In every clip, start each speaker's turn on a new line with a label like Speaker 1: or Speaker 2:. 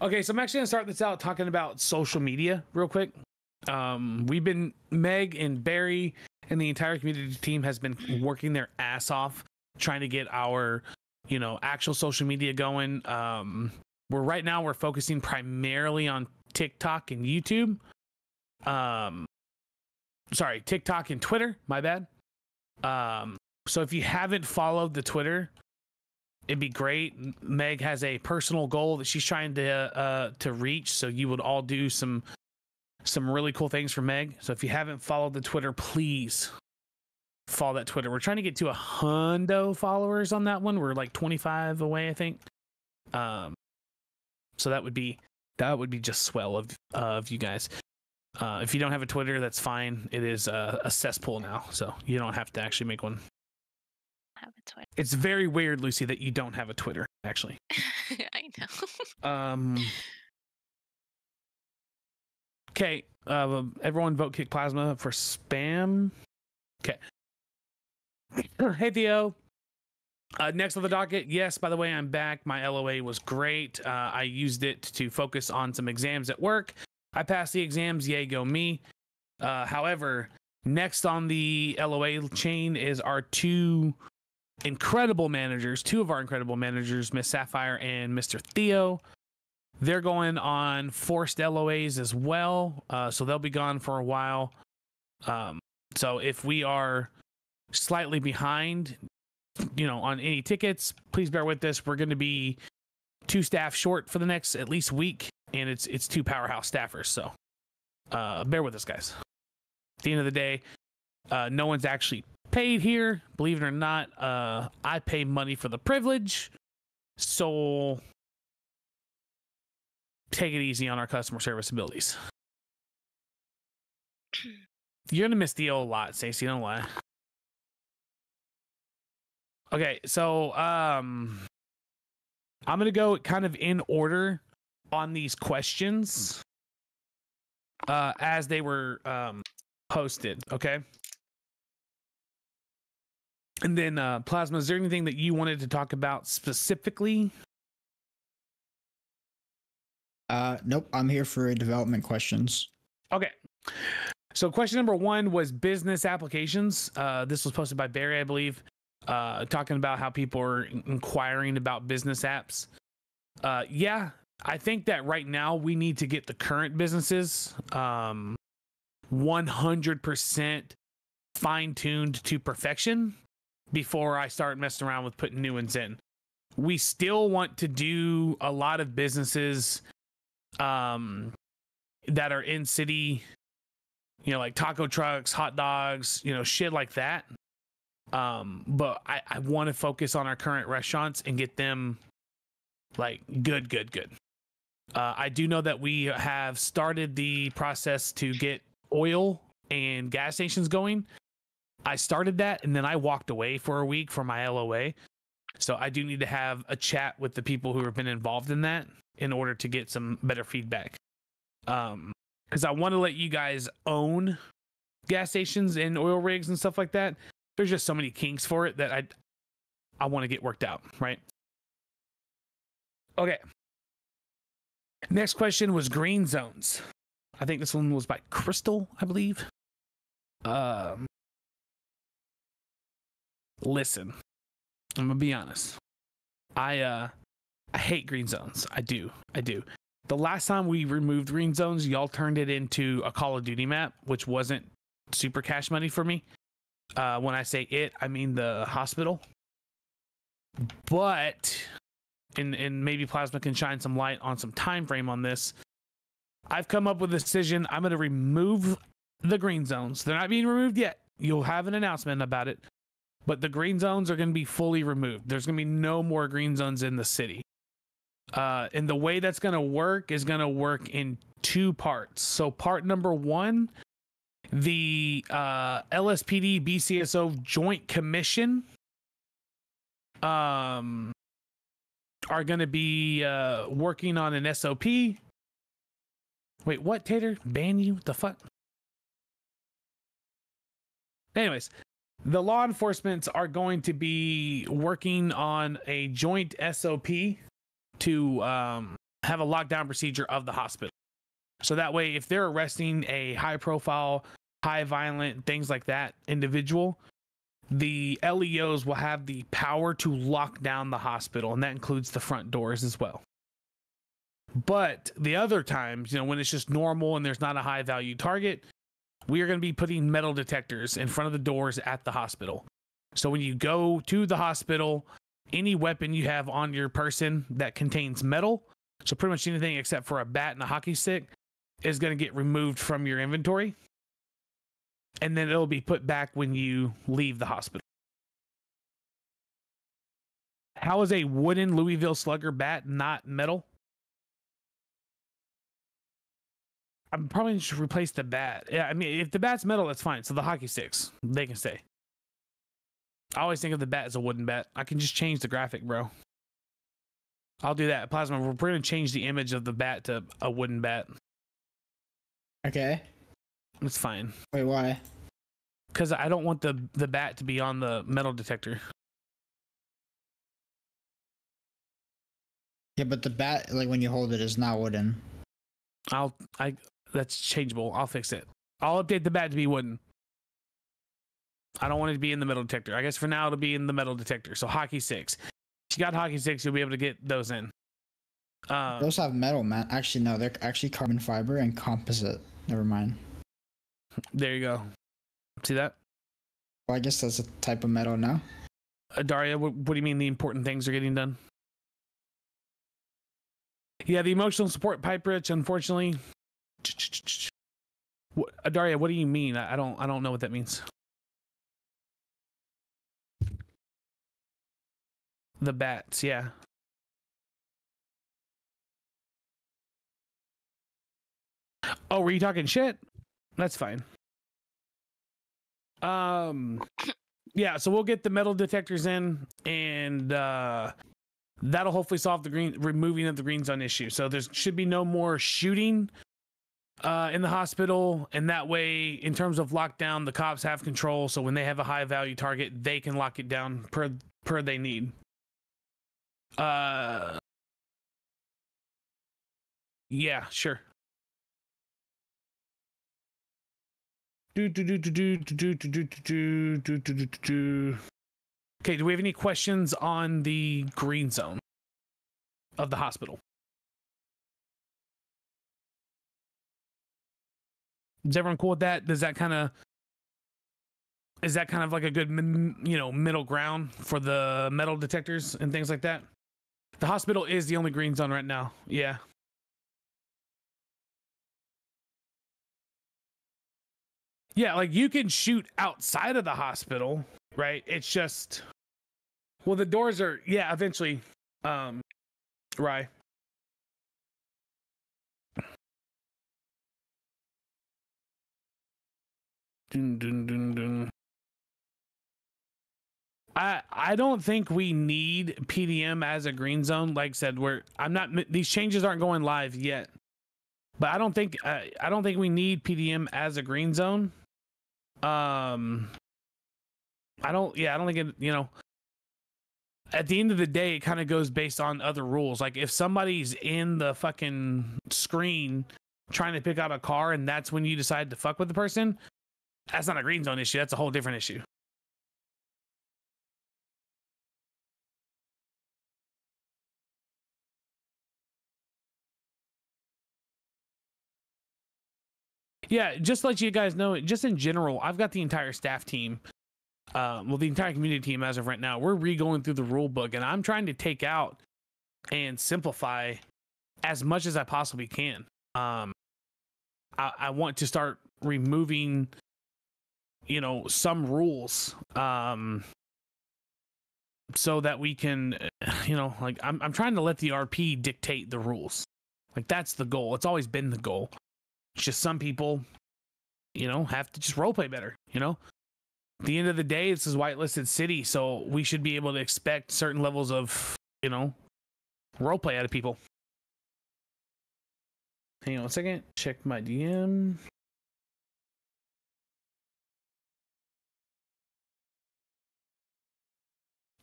Speaker 1: Okay, so I'm actually gonna start this out talking about social media real quick. Um, we've been Meg and Barry and the entire community team has been working their ass off trying to get our, you know, actual social media going. Um, we're right now we're focusing primarily on TikTok and YouTube. Um, sorry, TikTok and Twitter. My bad. Um, so if you haven't followed the Twitter, it'd be great. Meg has a personal goal that she's trying to uh, to reach. So you would all do some some really cool things for Meg. So if you haven't followed the Twitter, please follow that Twitter. We're trying to get to a hundo followers on that one. We're like 25 away, I think. Um, so that would be that would be just swell of of you guys. Uh, if you don't have a Twitter, that's fine. It is a, a cesspool now, so you don't have to actually make one.
Speaker 2: Have a Twitter.
Speaker 1: It's very weird, Lucy, that you don't have a Twitter. Actually,
Speaker 2: I know.
Speaker 1: um, okay. Uh, everyone vote kick plasma for spam. Okay. hey Theo. Uh, next on the docket, yes. By the way, I'm back. My LOA was great. Uh, I used it to focus on some exams at work. I passed the exams. Yay, go me. Uh, however, next on the LOA chain is our two incredible managers, two of our incredible managers, Miss Sapphire and Mr. Theo. They're going on forced LOAs as well, uh, so they'll be gone for a while. Um, so if we are slightly behind, you know, on any tickets, please bear with us. We're going to be two staff short for the next at least week, and it's it's two powerhouse staffers. So uh, bear with us, guys. At the end of the day, uh, no one's actually paid here. Believe it or not, uh, I pay money for the privilege. So take it easy on our customer service abilities. You're gonna miss Theo a lot, Stacey. Don't lie. Okay, so um, I'm gonna go kind of in order on these questions uh, as they were um, posted. Okay. And then, uh, Plasma, is there anything that you wanted to talk about specifically?
Speaker 3: Uh, nope. I'm here for development questions.
Speaker 1: Okay. So, question number one was business applications. Uh, this was posted by Barry, I believe, uh, talking about how people are inquiring about business apps. Uh, yeah, I think that right now we need to get the current businesses um, 100% fine tuned to perfection before I start messing around with putting new ones in. We still want to do a lot of businesses um, that are in city, you know, like taco trucks, hot dogs, you know, shit like that. Um, but I, I want to focus on our current restaurants and get them like good, good, good. Uh, I do know that we have started the process to get oil and gas stations going. I started that and then I walked away for a week for my LOA. So I do need to have a chat with the people who have been involved in that in order to get some better feedback. Um, because I want to let you guys own gas stations and oil rigs and stuff like that. There's just so many kinks for it that I I want to get worked out, right? Okay. Next question was green zones. I think this one was by Crystal, I believe. Um, listen, I'm gonna be honest. I uh, I hate green zones. I do. I do. The last time we removed green zones, y'all turned it into a Call of Duty map, which wasn't super cash money for me. Uh, when I say it, I mean the hospital. But and and maybe Plasma can shine some light on some time frame on this. I've come up with a decision. I'm going to remove the green zones. They're not being removed yet. You'll have an announcement about it. But the green zones are going to be fully removed. There's going to be no more green zones in the city. Uh, and the way that's going to work is going to work in two parts. So, part number one, the uh, LSPD BCSO Joint Commission um, are going to be uh, working on an SOP. Wait, what, Tater? Ban you? The fuck? Anyways, the law enforcement are going to be working on a joint SOP to um, have a lockdown procedure of the hospital. So that way, if they're arresting a high profile, high violent, things like that individual, the LEOs will have the power to lock down the hospital, and that includes the front doors as well. But the other times, you know, when it's just normal and there's not a high value target, we are going to be putting metal detectors in front of the doors at the hospital. So when you go to the hospital, any weapon you have on your person that contains metal, so pretty much anything except for a bat and a hockey stick, is going to get removed from your inventory. And then it'll be put back when you leave the hospital. How is a wooden Louisville Slugger bat not metal? I'm probably just replace the bat. Yeah, I mean, if the bat's metal, that's fine. So the hockey sticks, they can stay. I always think of the bat as a wooden bat. I can just change the graphic, bro. I'll do that. Plasma, we're going to change the image of the bat to a wooden bat.
Speaker 3: Okay.
Speaker 1: It's fine.
Speaker 3: Wait, why?
Speaker 1: Because I don't want the, the bat to be on the metal detector.
Speaker 3: Yeah, but the bat, like when you hold it, is not wooden.
Speaker 1: I'll, I, that's changeable. I'll fix it. I'll update the bat to be wooden. I don't want it to be in the metal detector. I guess for now it'll be in the metal detector. So hockey six. If you got hockey sticks, you'll be able to get those in. Uh,
Speaker 3: Those have metal, man. Actually, no, they're actually carbon fiber and composite. Never mind.
Speaker 1: there you go. See that?
Speaker 3: Well, I guess that's a type of metal now.
Speaker 1: Uh, Daria, what, what do you mean the important things are getting done? Yeah, the emotional support pipe rich, unfortunately. What, uh, Daria, what do you mean? I, I don't I don't know what that means. The bats, yeah. Oh, were you talking shit? That's fine. Um yeah, so we'll get the metal detectors in and uh that'll hopefully solve the green removing of the green zone issue. So there should be no more shooting uh in the hospital and that way in terms of lockdown the cops have control so when they have a high value target they can lock it down per per they need. Uh Yeah, sure. Do do do do do do do do do do do do. Okay, do we have any questions on the green zone of the hospital? Is everyone cool with that? Does that kind of is that kind of like a good you know middle ground for the metal detectors and things like that? The hospital is the only green zone right now. Yeah. Yeah, like you can shoot outside of the hospital, right? It's just well the doors are yeah, eventually um right. Dun, dun, dun, dun. I I don't think we need PDM as a green zone. Like I said, we're I'm not these changes aren't going live yet, but I don't think uh, I don't think we need PDM as a green zone. Um, I don't. Yeah, I don't think it. You know, at the end of the day, it kind of goes based on other rules. Like if somebody's in the fucking screen trying to pick out a car, and that's when you decide to fuck with the person, that's not a green zone issue. That's a whole different issue. Yeah, just let you guys know, just in general, I've got the entire staff team, uh, well, the entire community team as of right now. We're re-going through the rule book, and I'm trying to take out and simplify as much as I possibly can. Um, I, I want to start removing, you know, some rules, um, so that we can, you know, like I'm I'm trying to let the RP dictate the rules. Like that's the goal. It's always been the goal. It's just some people, you know, have to just roleplay better, you know? At the end of the day, this is whitelisted city, so we should be able to expect certain levels of, you know, roleplay out of people. Hang on a second. Check my DM.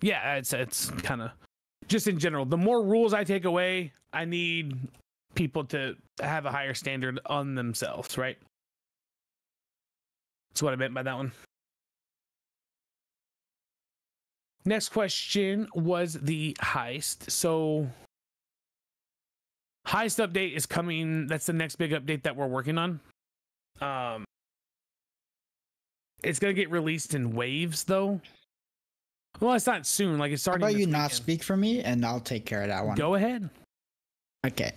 Speaker 1: Yeah, it's it's kind of just in general. The more rules I take away, I need people to have a higher standard on themselves, right? That's what I meant by that one. Next question was the heist. So heist update is coming. That's the next big update that we're working on. Um it's gonna get released in waves though. Well, it's not soon. Like it's
Speaker 3: How
Speaker 1: starting.
Speaker 3: about
Speaker 1: this
Speaker 3: you not speak for me and I'll take care of that one.
Speaker 1: Go ahead.
Speaker 3: Okay.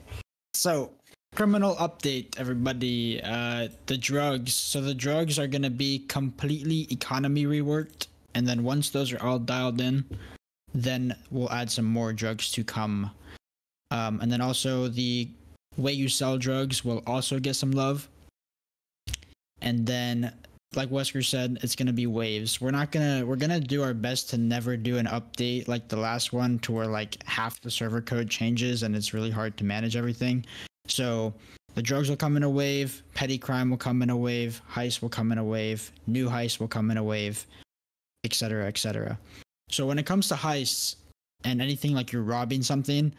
Speaker 3: So, criminal update, everybody. Uh, the drugs. So, the drugs are going to be completely economy reworked. And then once those are all dialed in, then we'll add some more drugs to come. Um, and then also, the way you sell drugs will also get some love. And then, like Wesker said, it's gonna be waves. We're not gonna we're gonna do our best to never do an update like the last one to where like half the server code changes and it's really hard to manage everything. So the drugs will come in a wave, petty crime will come in a wave, heist will come in a wave, new heist will come in a wave, etc. etc. So when it comes to heists and anything like you're robbing something,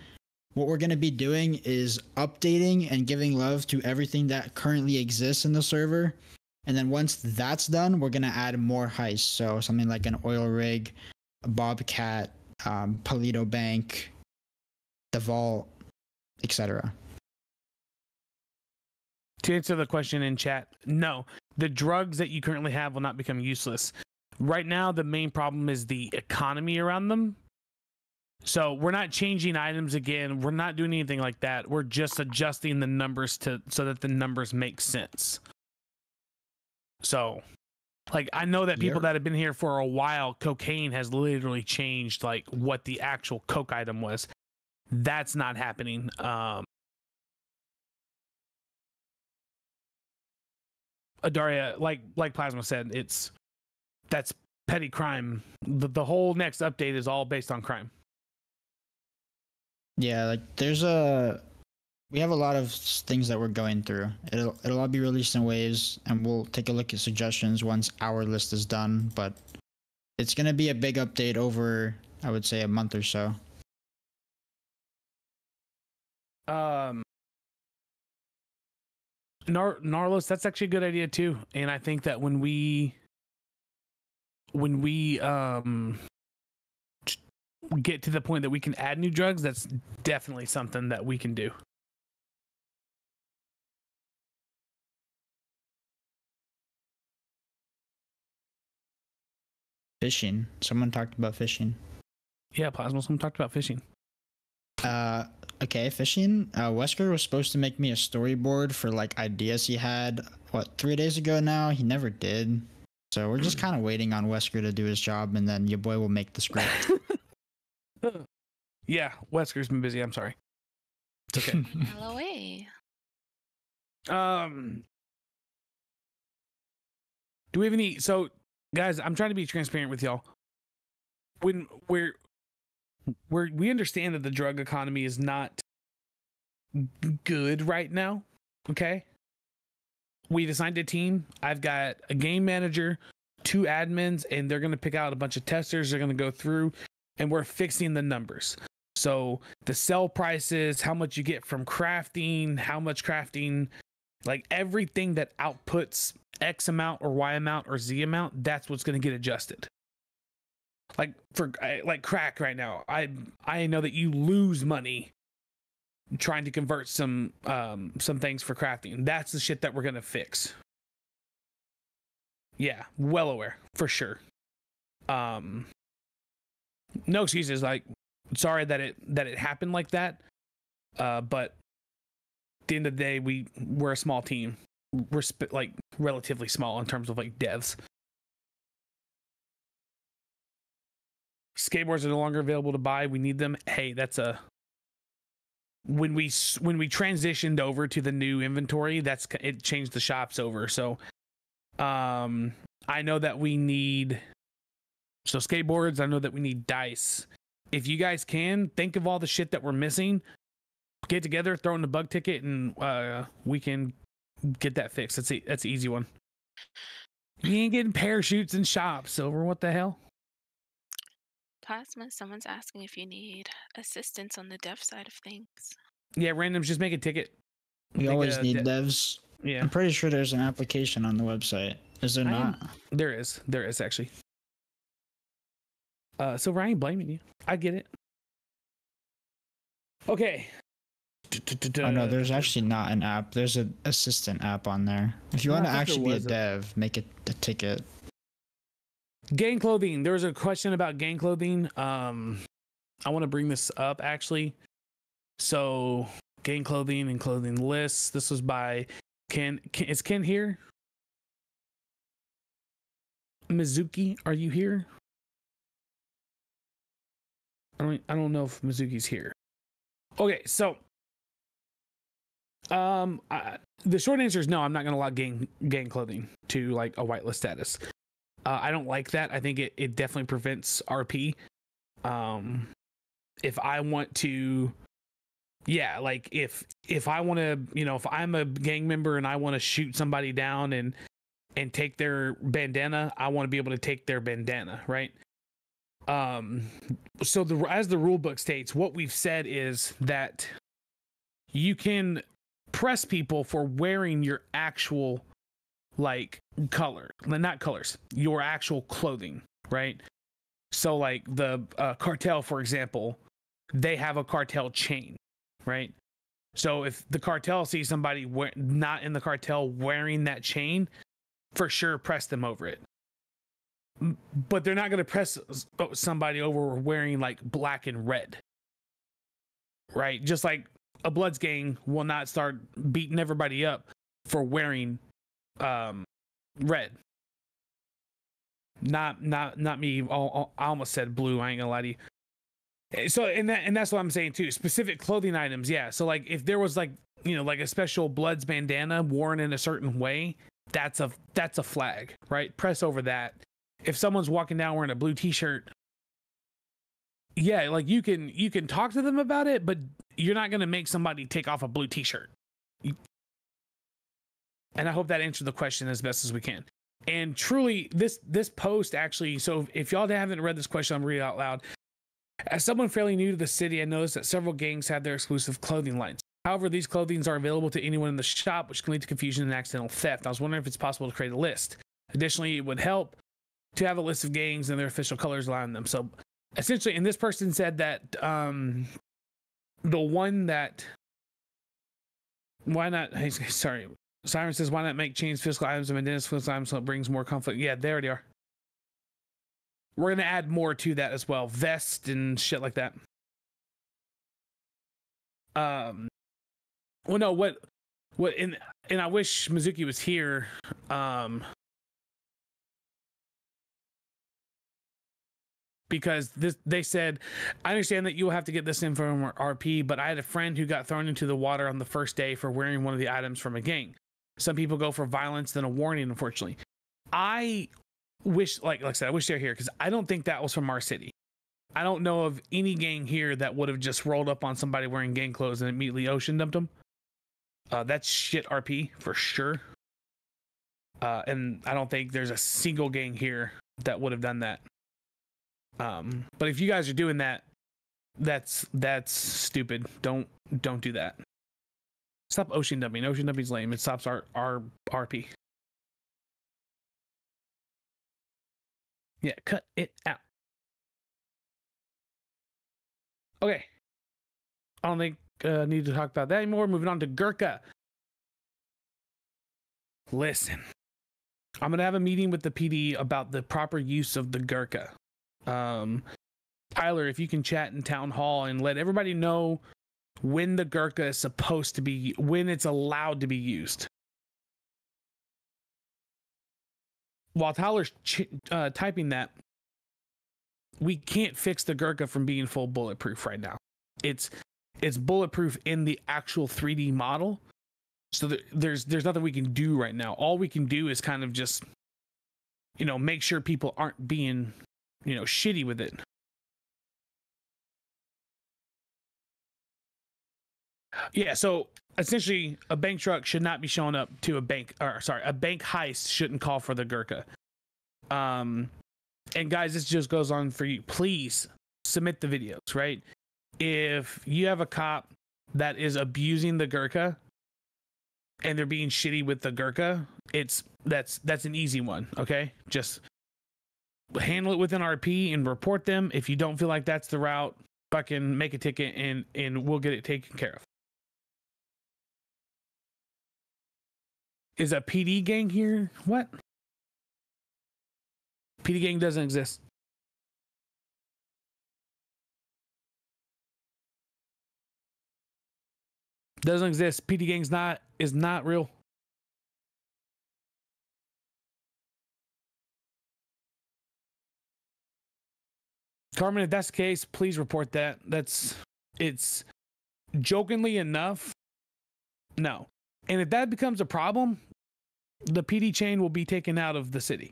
Speaker 3: what we're going to be doing is updating and giving love to everything that currently exists in the server. And then once that's done, we're going to add more heists. So something like an oil rig, a Bobcat, um, Paleto Bank, the Vault, etc.
Speaker 1: To answer the question in chat, no, the drugs that you currently have will not become useless. Right now, the main problem is the economy around them. So we're not changing items again. We're not doing anything like that. We're just adjusting the numbers to so that the numbers make sense. So, like I know that people
Speaker 3: Yep.
Speaker 1: that have been here for a while, cocaine has literally changed like what the actual coke item was. That's not happening. Um, Adaria, like like Plasma said, it's that's petty crime. The, the whole next update is all based on crime.
Speaker 3: Yeah, like there's a we have a lot of things that we're going through. It'll it'll all be released in waves, and we'll take a look at suggestions once our list is done. But it's gonna be a big update over, I would say, a month or so.
Speaker 1: Um, Nar- Narlos, that's actually a good idea too. And I think that when we when we um get to the point that we can add new drugs, that's definitely something that we can do.
Speaker 3: Fishing. Someone talked about fishing.
Speaker 1: Yeah, Plasma. Someone talked about fishing.
Speaker 3: Uh, okay, fishing. Uh, Wesker was supposed to make me a storyboard for like ideas he had. What three days ago now? He never did. So we're just kind of waiting on Wesker to do his job, and then your boy will make the script.
Speaker 1: yeah, Wesker's been busy. I'm sorry. It's okay.
Speaker 2: LOA.
Speaker 1: Um, do we have any? So, guys, I'm trying to be transparent with y'all. When we're we're we understand that the drug economy is not good right now. Okay. We've assigned a team. I've got a game manager, two admins, and they're going to pick out a bunch of testers. They're going to go through, and we're fixing the numbers. So the sell prices, how much you get from crafting, how much crafting, like everything that outputs X amount or Y amount or Z amount, that's what's going to get adjusted. Like for like crack right now, I I know that you lose money trying to convert some um some things for crafting. That's the shit that we're going to fix. Yeah, well aware for sure. Um no excuses like sorry that it that it happened like that. Uh but the end of the day we we're a small team. We're sp- like relatively small in terms of like devs. Skateboards are no longer available to buy. We need them. Hey, that's a when we when we transitioned over to the new inventory, that's it changed the shops over. So um I know that we need so skateboards, I know that we need dice. If you guys can, think of all the shit that we're missing. Get together, throw in the bug ticket and uh we can get that fixed. That's a, that's an easy one. You ain't getting parachutes in shops, Silver. What the hell?
Speaker 2: Plasma, someone's asking if you need assistance on the dev side of things.
Speaker 1: Yeah, randoms just make a ticket.
Speaker 3: We
Speaker 1: Make
Speaker 3: always
Speaker 1: a
Speaker 3: need
Speaker 1: de-
Speaker 3: devs.
Speaker 1: Yeah,
Speaker 3: I'm pretty sure there's an application on the website. Is there
Speaker 1: I am-
Speaker 3: not?
Speaker 1: there is. There is actually. Uh, so I ain't blaming you. I get it. Okay.
Speaker 3: Oh no, there's actually not an app. There's an assistant app on there. If you
Speaker 1: No,
Speaker 3: want to actually be a- dev, make it a ticket.
Speaker 1: gang clothing. There was a question about gang clothing. Um, I want to bring this up actually. So, gang clothing and clothing lists. This was by Ken. Ken is Ken here? Mizuki, are you here? I don't. I don't know if Mizuki's here. Okay, so. Um, I, the short answer is no. I'm not going to allow gang gang clothing to like a whitelist status. Uh, I don't like that. I think it, it definitely prevents RP. Um, if I want to, yeah, like if if I want to, you know, if I'm a gang member and I want to shoot somebody down and and take their bandana, I want to be able to take their bandana, right? Um, so the as the rule book states, what we've said is that you can press people for wearing your actual like color not colors your actual clothing right? So like the uh, cartel for example they have a cartel chain right? So if the cartel sees somebody wear- not in the cartel wearing that chain for sure press them over it. But they're not going to press somebody over wearing like black and red right? Just like a bloods gang will not start beating everybody up for wearing um red. Not not not me Al- al- i almost said blue i ain't gonna lie to you. Eh, so and that and that's what i'm saying too specific clothing items yeah. So like if there was like you know like a special bloods bandana worn in a certain way that's a that's a flag right? Press over that. If someone's walking down wearing a blue t-shirt yeah like you can you can talk to them about it but you're not going to make somebody take off a blue t-shirt. And i hope that answered the question as best as we can. And truly this this post actually so if y'all haven't read this question i'm reading out loud. As someone fairly new to the city i noticed that several gangs have their exclusive clothing lines. However these clothings are available to anyone in the shop which can lead to confusion and accidental theft. I was wondering if it's possible to create a list. Additionally it would help to have a list of gangs and their official colors around them. So essentially and this person said that um the one that why not sorry siren says why not make change physical items and bandanas physical items so it brings more conflict? Yeah there they are. We're gonna add more to that as well vest and shit like that. Um well no what what and and i wish mizuki was here um because this they said i understand that you'll have to get this in from rp but i had a friend who got thrown into the water on the first day for wearing one of the items from a gang. Some people go for violence than a warning unfortunately. I wish like like i said i wish they're here because i don't think that was from our city. I don't know of any gang here that would have just rolled up on somebody wearing gang clothes and immediately ocean dumped them uh, that's shit rp for sure. Uh, and i don't think there's a single gang here that would have done that um, but if you guys are doing that, that's that's stupid. Don't don't do that. Stop ocean dumping. Ocean dumping's lame. It stops our our RP. Yeah, cut it out. Okay. I don't think uh, need to talk about that anymore. Moving on to Gurkha. Listen, I'm gonna have a meeting with the PD about the proper use of the Gurkha um tyler if you can chat in town hall and let everybody know when the gurkha is supposed to be when it's allowed to be used. While tyler's ch- uh, typing that we can't fix the gurkha from being full bulletproof right now. It's it's bulletproof in the actual 3d model. So there, there's there's nothing we can do right now. All we can do is kind of just you know make sure people aren't being you know, shitty with it. Yeah, so essentially, a bank truck should not be showing up to a bank, or sorry, a bank heist shouldn't call for the Gurkha. Um, and guys, this just goes on for you. Please submit the videos, right? If you have a cop that is abusing the Gurkha and they're being shitty with the Gurkha, it's that's that's an easy one. Okay, just handle it within RP and report them. If you don't feel like that's the route, fucking make a ticket and and we'll get it taken care of. Is a PD gang here? What? PD gang doesn't exist. Doesn't exist. PD gang's not is not real. Carmen, if that's the case, please report that. That's it's jokingly enough. No. And if that becomes a problem, the PD chain will be taken out of the city.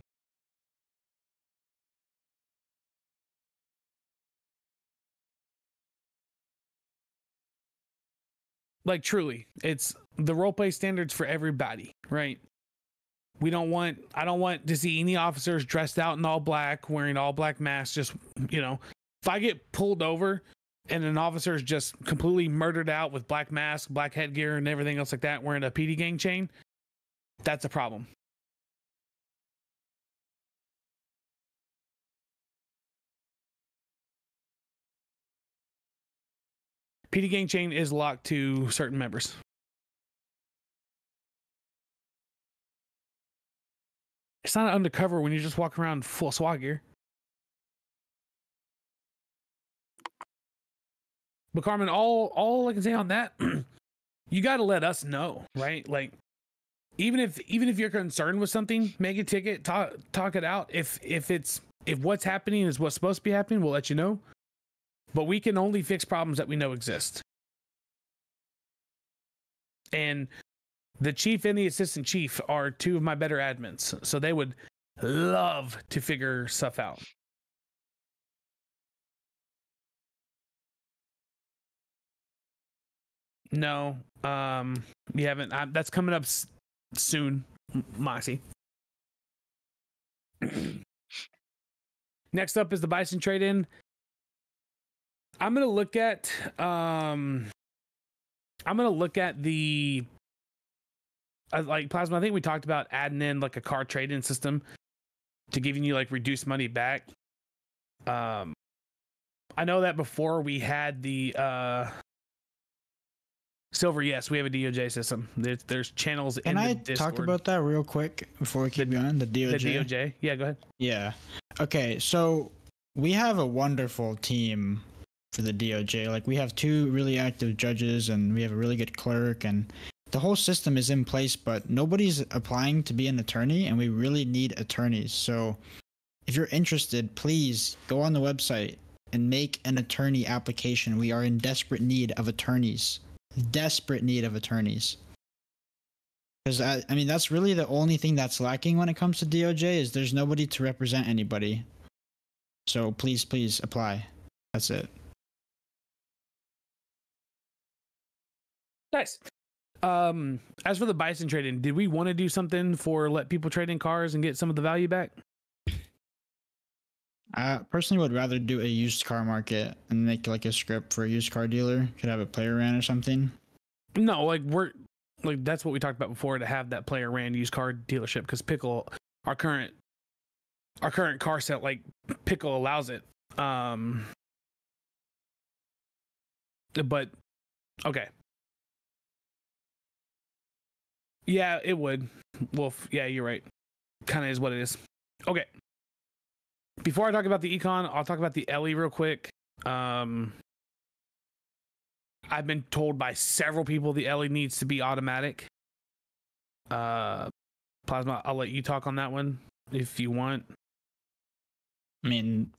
Speaker 1: Like truly, it's the roleplay standards for everybody, right? We don't want I don't want to see any officers dressed out in all black, wearing all black masks, just you know, if I get pulled over and an officer is just completely murdered out with black mask, black headgear, and everything else like that, wearing a PD gang chain, that's a problem. PD gang chain is locked to certain members. It's not undercover when you just walk around full SWAT gear. But Carmen, all all I can say on that, you got to let us know, right? Like, even if even if you're concerned with something, make a ticket, talk talk it out. If if it's if what's happening is what's supposed to be happening, we'll let you know. But we can only fix problems that we know exist. And the chief and the assistant chief are two of my better admins, so they would love to figure stuff out. No, um, you haven't. Uh, that's coming up s- soon, Moxie. Next up is the Bison trade in. I'm gonna look at um I'm gonna look at the like plasma. I think we talked about adding in like a car trade-in system to giving you like reduced money back. Um, I know that before we had the uh silver. Yes, we have a DOJ system. There's, there's channels
Speaker 3: Can
Speaker 1: in
Speaker 3: I
Speaker 1: the
Speaker 3: talk about that real quick before we keep going? The DOJ.
Speaker 1: the DOJ. Yeah, go ahead.
Speaker 3: Yeah. Okay, so we have a wonderful team for the DOJ. Like we have two really active judges and we have a really good clerk and the whole system is in place, but nobody's applying to be an attorney and we really need attorneys. So if you're interested, please go on the website and make an attorney application. We are in desperate need of attorneys. Desperate need of attorneys. Because I, I mean, that's really the only thing that's lacking when it comes to DOJ is there's nobody to represent anybody. So please, please apply. That's it.
Speaker 1: Nice. Um, as for the bison trade-in, did we want to do something for let people trade in cars and get some of the value back?
Speaker 3: I personally would rather do a used car market and make like a script for a used car dealer. Could have a player ran or something.
Speaker 1: No, like we're like that's what we talked about before to have that player ran used car dealership because Pickle, our current our current car set, like Pickle allows it. Um, but okay, yeah, it would. Wolf, yeah, you're right. Kind of is what it is. Okay. Before I talk about the econ, I'll talk about the Ellie real quick. Um, I've been told by several people the Ellie needs to be automatic. Uh, Plasma, I'll let you talk on that one if you want.
Speaker 3: I mean,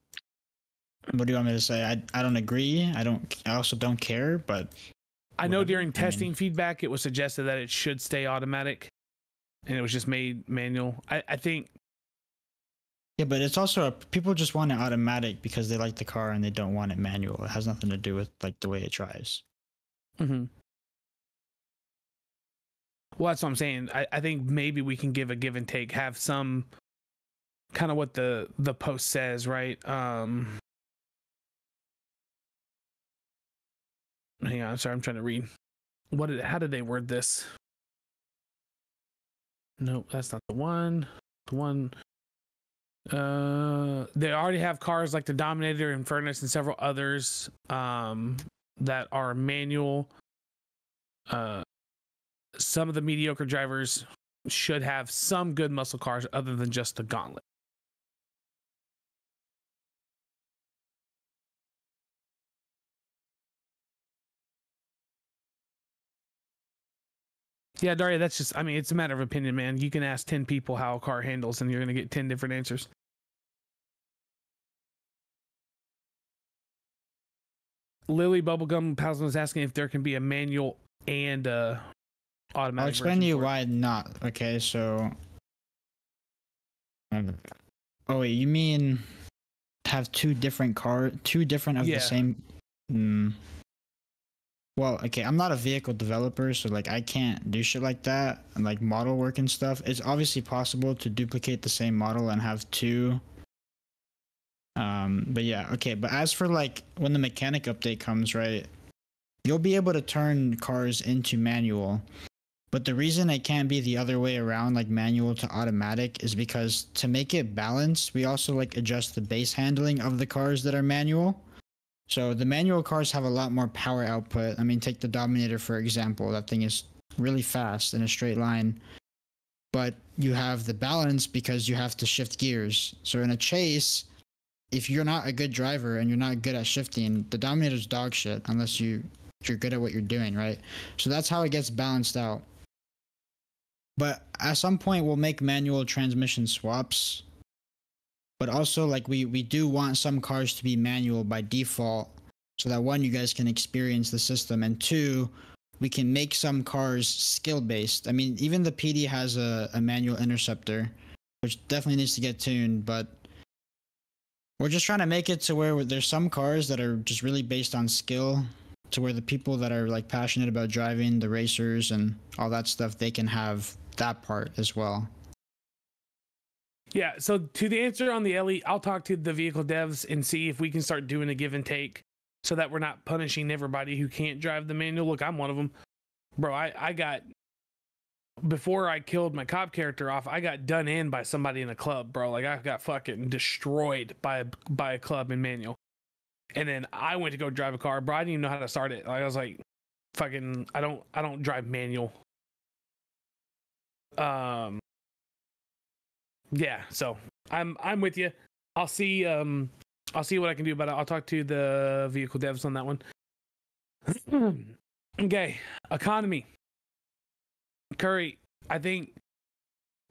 Speaker 3: what do you want me to say? I I don't agree. I don't. I also don't care. But
Speaker 1: I know during testing feedback, it was suggested that it should stay automatic, and it was just made manual. I, I think
Speaker 3: yeah, but it's also a, people just want it automatic because they like the car and they don't want it manual. It has nothing to do with like the way it drives.
Speaker 1: Mm-hmm. Well, that's what I'm saying. I, I think maybe we can give a give and take, have some kind of what the the post says, right? Um hang on, sorry, I'm trying to read. What did how did they word this? Nope, that's not the one. The one uh they already have cars like the Dominator and Furnace and several others um that are manual. Uh some of the mediocre drivers should have some good muscle cars other than just the gauntlet. Yeah, Daria, that's just, I mean, it's a matter of opinion, man. You can ask 10 people how a car handles and you're going to get 10 different answers. Lily Bubblegum Palsman was asking if there can be a manual and uh, automatic.
Speaker 3: I'll explain to you why not. Okay, so. Oh wait, you mean have two different car, two different of
Speaker 1: Yeah.
Speaker 3: the same? Hmm. Well, okay, I'm not a vehicle developer, so like I can't do shit like that and like model work and stuff. It's obviously possible to duplicate the same model and have two. Um, but yeah, okay. But as for like when the mechanic update comes, right? You'll be able to turn cars into manual. But the reason it can't be the other way around, like manual to automatic, is because to make it balanced, we also like adjust the base handling of the cars that are manual. So the manual cars have a lot more power output. I mean, take the Dominator for example. That thing is really fast in a straight line. But you have the balance because you have to shift gears. So in a chase, if you're not a good driver and you're not good at shifting, the Dominator's dog shit unless you you're good at what you're doing, right? So that's how it gets balanced out. But at some point we'll make manual transmission swaps. But also like we we do want some cars to be manual by default so that one you guys can experience the system and two we can make some cars skill based. I mean even the PD has a, a manual interceptor which definitely needs to get tuned, but we're just trying to make it to where there's some cars that are just really based on skill to where the people that are like passionate about driving the racers and all that stuff they can have that part as well
Speaker 1: Yeah. So to the answer on the Ellie, I'll talk to the vehicle devs and see if we can start doing a give and take, so that we're not punishing everybody who can't drive the manual. Look, I'm one of them, bro. I I got before I killed my cop character off, I got done in by somebody in a club, bro. Like I got fucking destroyed by by a club in manual, and then I went to go drive a car, bro. I didn't even know how to start it. Like I was like, fucking, I don't I don't drive manual. Um yeah so i'm i'm with you. I'll see um i'll see what i can do about it. I'll talk to the vehicle devs on that one. Okay economy. Curry i think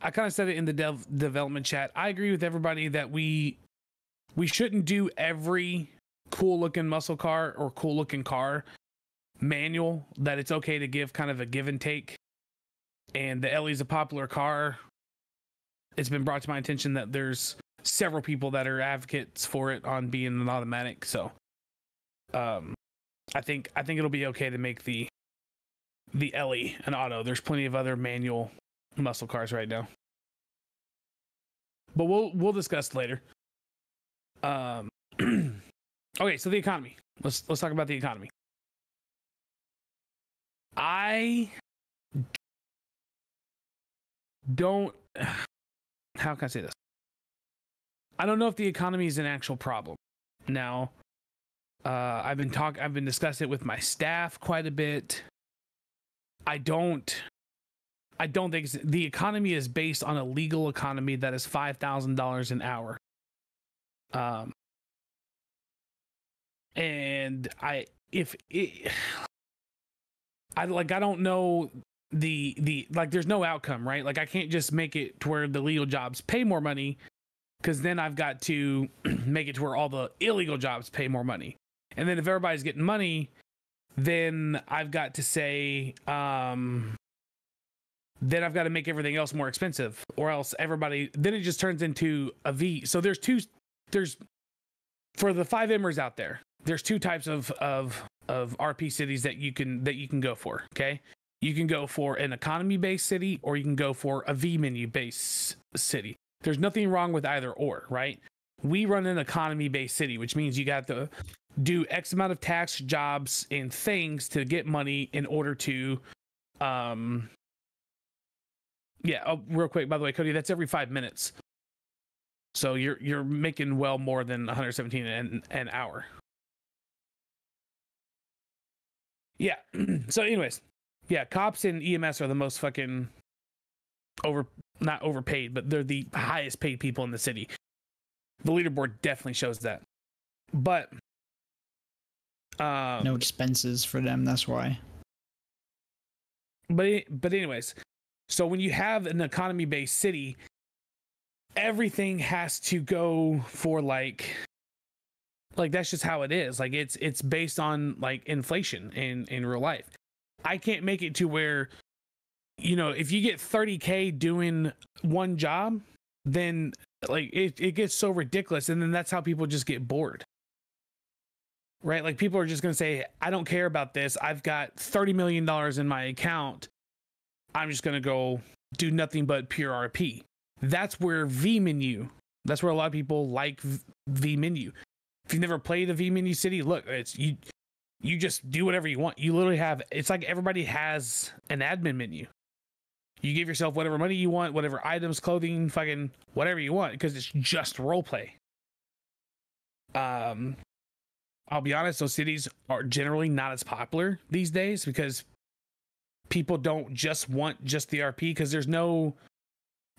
Speaker 1: i kind of said it in the dev development chat. I agree with everybody that we we shouldn't do every cool looking muscle car or cool looking car manual that it's okay to give kind of a give and take. And the Ellie's a popular car it's been brought to my attention that there's several people that are advocates for it on being an automatic. So, um, I think I think it'll be okay to make the the Ellie an auto. There's plenty of other manual muscle cars right now, but we'll we'll discuss later. Um, okay, so the economy. Let's let's talk about the economy. I don't how can I say this? I don't know if the economy is an actual problem. Now, uh, I've been talk, I've been discussing it with my staff quite a bit. I don't, I don't think the economy is based on a legal economy that is five thousand dollars an hour. Um, and I, if it, I like, I don't know the the like there's no outcome right? Like i can't just make it to where the legal jobs pay more money because then i've got to make it to where all the illegal jobs pay more money. And then if everybody's getting money then i've got to say um then i've got to make everything else more expensive or else everybody then it just turns into a v. So there's two there's for the five emmers out there there's two types of of of rp cities that you can that you can go for okay you can go for an economy based city or you can go for a V menu based city. There's nothing wrong with either or, right? we run an economy based city, which means you got to do X amount of tax jobs and things to get money in order to um yeah, oh, real quick, by the way, Cody, that's every five minutes. So you're you're making well more than 117 an, an hour. Yeah. so, anyways, yeah, cops and EMS are the most fucking over not overpaid, but they're the highest paid people in the city. The leaderboard definitely shows that. But um,
Speaker 3: no expenses for them. That's why.
Speaker 1: But but anyways, so when you have an economy based city, everything has to go for like like that's just how it is like it's it's based on like inflation in in real life i can't make it to where you know if you get 30k doing one job then like it, it gets so ridiculous and then that's how people just get bored. Right? Like people are just going to say i don't care about this. I've got 30 million dollars in my account. I'm just going to go do nothing but pure rp that's where v menu that's where a lot of people like v menu if you've never played a V menu city, look, it's you you just do whatever you want. You literally have it's like everybody has an admin menu. You give yourself whatever money you want, whatever items, clothing, fucking whatever you want, because it's just role play. Um I'll be honest, those cities are generally not as popular these days because people don't just want just the RP because there's no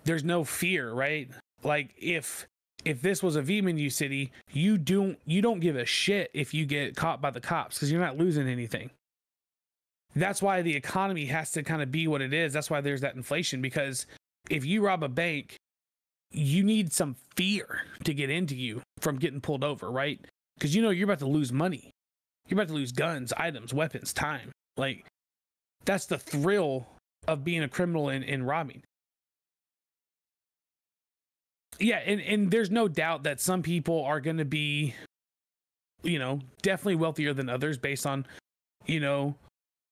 Speaker 1: there's no fear, right? Like if if this was a V menu city, you don't you don't give a shit if you get caught by the cops because you're not losing anything. That's why the economy has to kind of be what it is. That's why there's that inflation because if you rob a bank, you need some fear to get into you from getting pulled over, right? Because you know you're about to lose money. You're about to lose guns, items, weapons, time. Like that's the thrill of being a criminal and, and robbing yeah, and and there's no doubt that some people are going to be, you know, definitely wealthier than others based on, you know,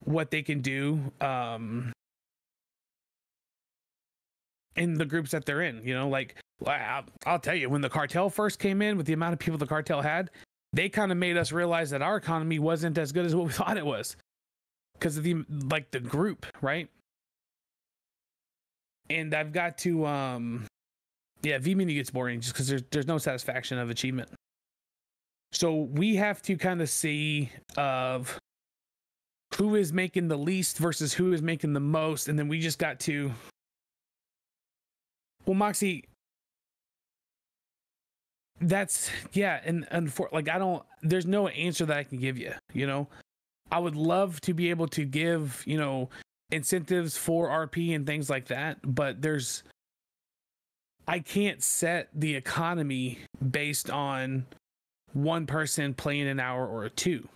Speaker 1: what they can do. Um, in the groups that they're in, you know, like I'll tell you, when the cartel first came in, with the amount of people the cartel had, they kind of made us realize that our economy wasn't as good as what we thought it was, because of the like the group, right? And I've got to um yeah, V menu gets boring just because there's there's no satisfaction of achievement. So we have to kind of see of who is making the least versus who is making the most, and then we just got to. Well, Moxie, that's yeah, and and for like I don't, there's no answer that I can give you. You know, I would love to be able to give you know incentives for RP and things like that, but there's I can't set the economy based on one person playing an hour or a two.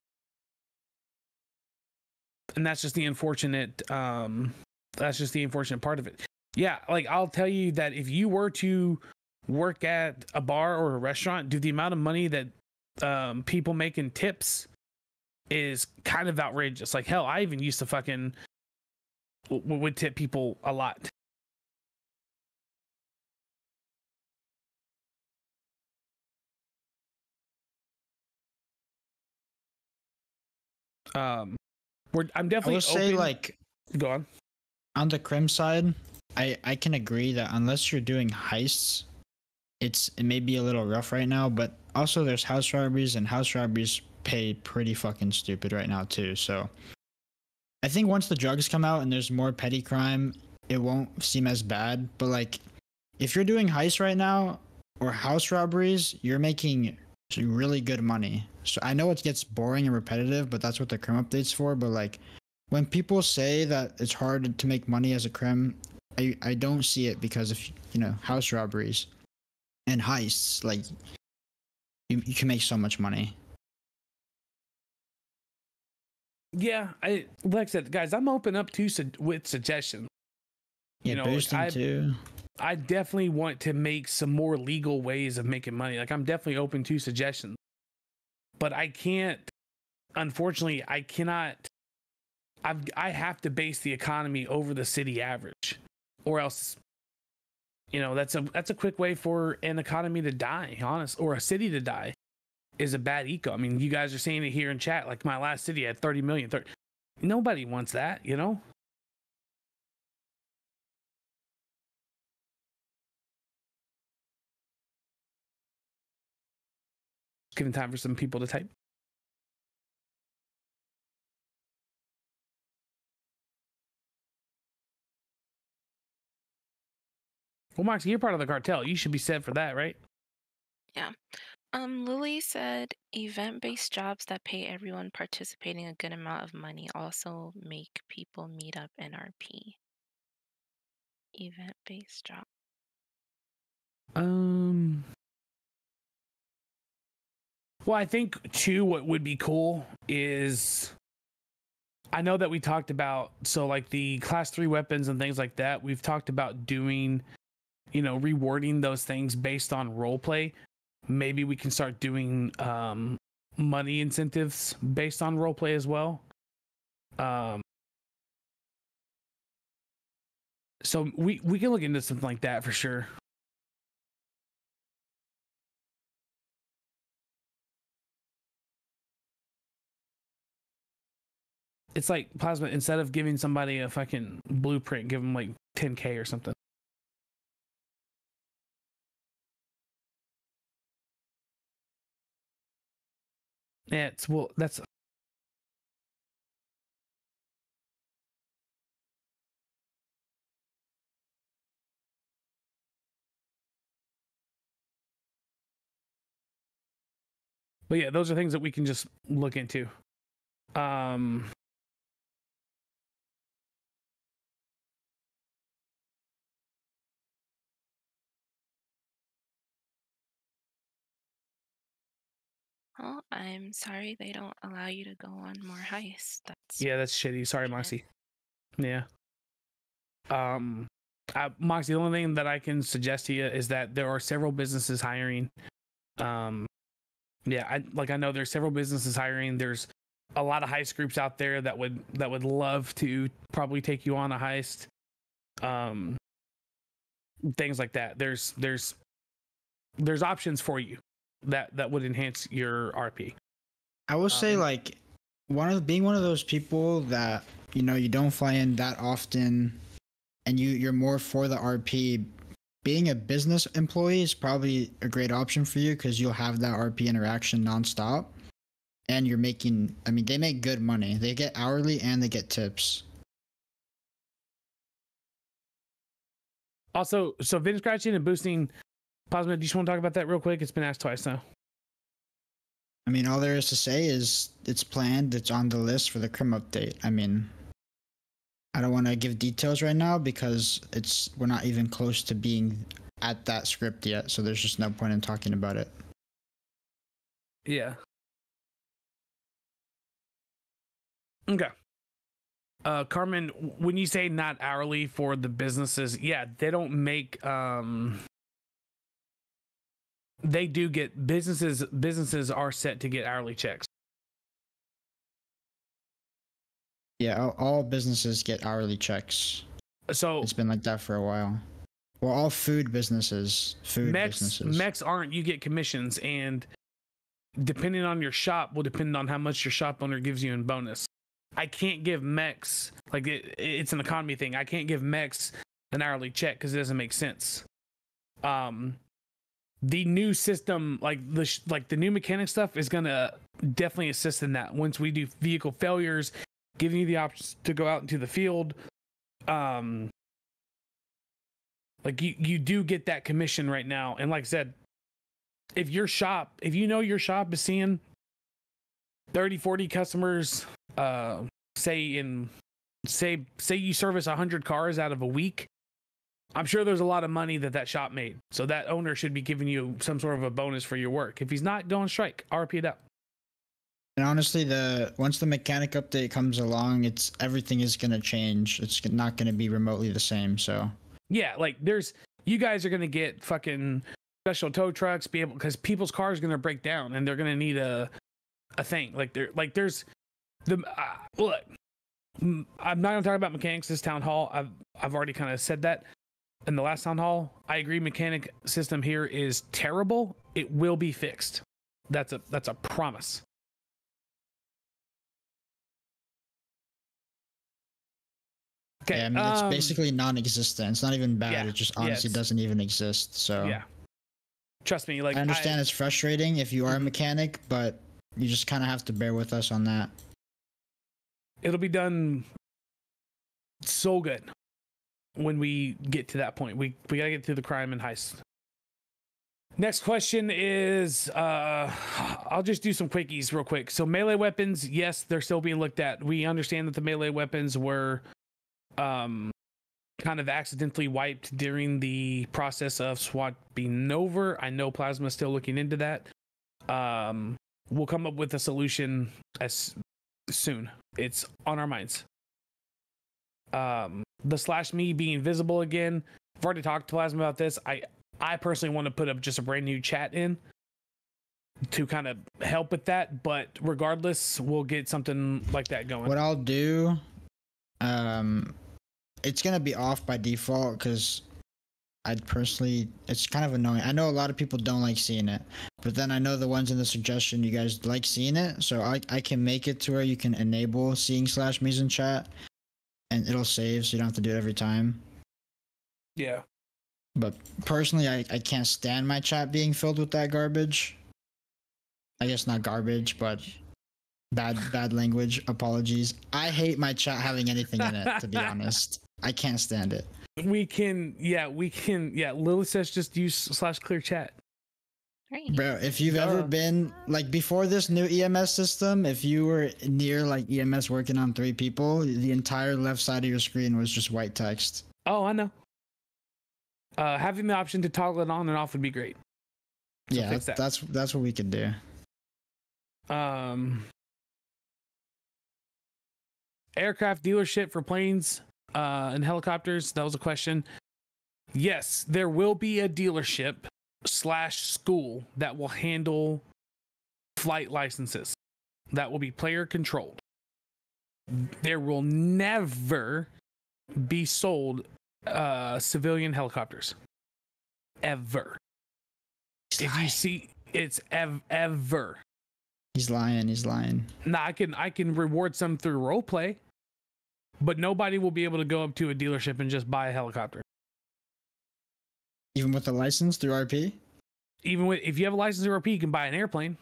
Speaker 1: And that's just the unfortunate um that's just the unfortunate part of it. Yeah, like I'll tell you that if you were to work at a bar or a restaurant, do the amount of money that um people make in tips is kind of outrageous. Like hell, I even used to fucking would tip people a lot. Um, we're I'm definitely.
Speaker 3: I will say like,
Speaker 1: go on.
Speaker 3: On the crim side, I I can agree that unless you're doing heists, it's it may be a little rough right now. But also there's house robberies and house robberies pay pretty fucking stupid right now too. So I think once the drugs come out and there's more petty crime, it won't seem as bad. But like, if you're doing heists right now or house robberies, you're making really good money. So I know it gets boring and repetitive, but that's what the crim updates for. But like when people say that it's hard to make money as a crim, I, I don't see it because of you know house robberies and heists. Like you, you can make so much money.
Speaker 1: Yeah, I like I said, guys, I'm open up to su- with suggestions.
Speaker 3: Yeah, you know, boosting I, too.
Speaker 1: I definitely want to make some more legal ways of making money. Like I'm definitely open to suggestions. But I can't unfortunately I cannot I've I have to base the economy over the city average or else you know that's a that's a quick way for an economy to die honest or a city to die is a bad eco i mean you guys are saying it here in chat like my last city had 30 million 30, nobody wants that you know giving time for some people to type Well, Moxie, you're part of the cartel. You should be set for that, right? Yeah.
Speaker 2: Um, Lily said event-based jobs that pay everyone participating a good amount of money also make people meet up NRP. Event-based job.
Speaker 1: Um. Well, I think too. What would be cool is, I know that we talked about so like the class three weapons and things like that. We've talked about doing, you know, rewarding those things based on role play. Maybe we can start doing um, money incentives based on role play as well. Um. So we we can look into something like that for sure. It's like plasma instead of giving somebody a fucking blueprint give them like 10k or something. Yeah it's well that's but yeah those are things that we can just look into. Um
Speaker 2: Oh, I'm sorry they don't allow you to go on more heists. That's
Speaker 1: Yeah, that's shitty. Sorry. Moxie. Yeah. Um, uh, Moxie, the only thing that I can suggest to you is that there are several businesses hiring. Um, yeah, I like I know there's several businesses hiring. There's a lot of heist groups out there that would that would love to probably take you on a heist. Um, things like that. There's there's there's options for you that that would enhance your RP.
Speaker 3: I will say
Speaker 1: Um,
Speaker 3: like one of being one of those people that you know you don't fly in that often, and you you're more for the RP. Being a business employee is probably a great option for you because you'll have that RP interaction nonstop, and you're making. I mean, they make good money. They get hourly and they get tips.
Speaker 1: Also, so VIN scratching and boosting plasma. Do you just want to talk about that real quick? It's been asked twice now.
Speaker 3: I mean, all there is to say is it's planned. It's on the list for the Crim update. I mean, I don't want to give details right now because it's we're not even close to being at that script yet. So there's just no point in talking about it.
Speaker 1: Yeah. Okay. Uh, Carmen, when you say not hourly for the businesses, yeah, they don't make um they do get businesses businesses are set to get hourly checks.
Speaker 3: Yeah, all, businesses get hourly checks.
Speaker 1: So
Speaker 3: It's been like that for a while. Well, all food businesses, food
Speaker 1: mechs
Speaker 3: businesses.
Speaker 1: mechs aren't you get commissions and depending on your shop will depend on how much your shop owner gives you in bonus i can't give mechs like it, it's an economy thing i can't give mechs an hourly check because it doesn't make sense um the new system like the like the new mechanic stuff is gonna definitely assist in that. Once we do vehicle failures giving you the options to go out into the field um like you you do get that commission right now. And like i said if your shop if you know your shop is seeing 30 40 customers uh say in say say you service 100 cars out of a week i'm sure there's a lot of money that that shop made. So that owner should be giving you some sort of a bonus for your work. If he's not go on strike. Rp it up
Speaker 3: And honestly, the once the mechanic update comes along, it's everything is gonna change. It's not gonna be remotely the same. So.
Speaker 1: Yeah like there's you guys are gonna get fucking special tow trucks be able because people's cars are gonna break down and they're gonna need a a thing. Like there like there's the uh, look i'm not gonna talk about mechanics this town hall. I've i've already kind of said that in the last town hall. I agree. Mechanic system here is terrible. It will be fixed. That's a that's a promise. Okay.
Speaker 3: yeah, I mean, it's
Speaker 1: um,
Speaker 3: basically non-existent. It's not even bad.
Speaker 1: yeah,
Speaker 3: It just honestly
Speaker 1: it's-
Speaker 3: doesn't even exist. So
Speaker 1: yeah. Trust me, like
Speaker 3: I understand it's frustrating if you are a
Speaker 1: Mhm.
Speaker 3: mechanic, but you just kind of have to bear with us on that.
Speaker 1: it'll be done so good when we get to that point. We we gotta get through the crime and heist. Next question is uh I'll just do some quickies real quick. So melee weapons, yes, they're still being looked at. We understand that the melee weapons were um kind of accidentally wiped during the process of SWAT being over. I know Plasma's still looking into that. Um we'll come up with a solution as soon. It's on our minds. Um, the slash me being visible again. I've already talked to Plasma about this. I I personally want to put up just a brand new chat in to kind of help with that. But regardless, we'll get something like that going.
Speaker 3: What I'll do, um, it's gonna be off by default because I'd personally, it's kind of annoying. I know a lot of people don't like seeing it, but then I know the ones in the suggestion you guys like seeing it, so I I can make it to where you can enable seeing slash me's in chat, and it'll save, so you don't have to do it every time.
Speaker 1: yeah.
Speaker 3: But personally, I I can't stand my chat being filled with that garbage. I guess not garbage, but bad bad language. Apologies. I hate my chat having anything in it. To be honest, I can't stand it.
Speaker 1: We can, yeah, we can, yeah. Lily says just use slash clear chat.
Speaker 2: Great.
Speaker 3: Bro, if you've ever been like before this new EMS system, if you were near like EMS working on three people, the entire left side of your screen was just white text.
Speaker 1: Oh, I know. Uh, having the option to toggle it on and off would be great. So
Speaker 3: yeah,
Speaker 1: fix that.
Speaker 3: that's that's what we could do.
Speaker 1: um aircraft dealership for planes uh and helicopters that was a question yes there will be a dealership slash school that will handle flight licenses that will be player controlled there will never be sold uh civilian helicopters ever
Speaker 3: He's
Speaker 1: if you see it's ev- ever
Speaker 3: He's lying. He's lying.
Speaker 1: now I can I can reward some through role play, but nobody will be able to go up to a dealership and just buy a helicopter.
Speaker 3: Even with a license through RP,
Speaker 1: Even with if you have a license through RP, you can buy an airplane,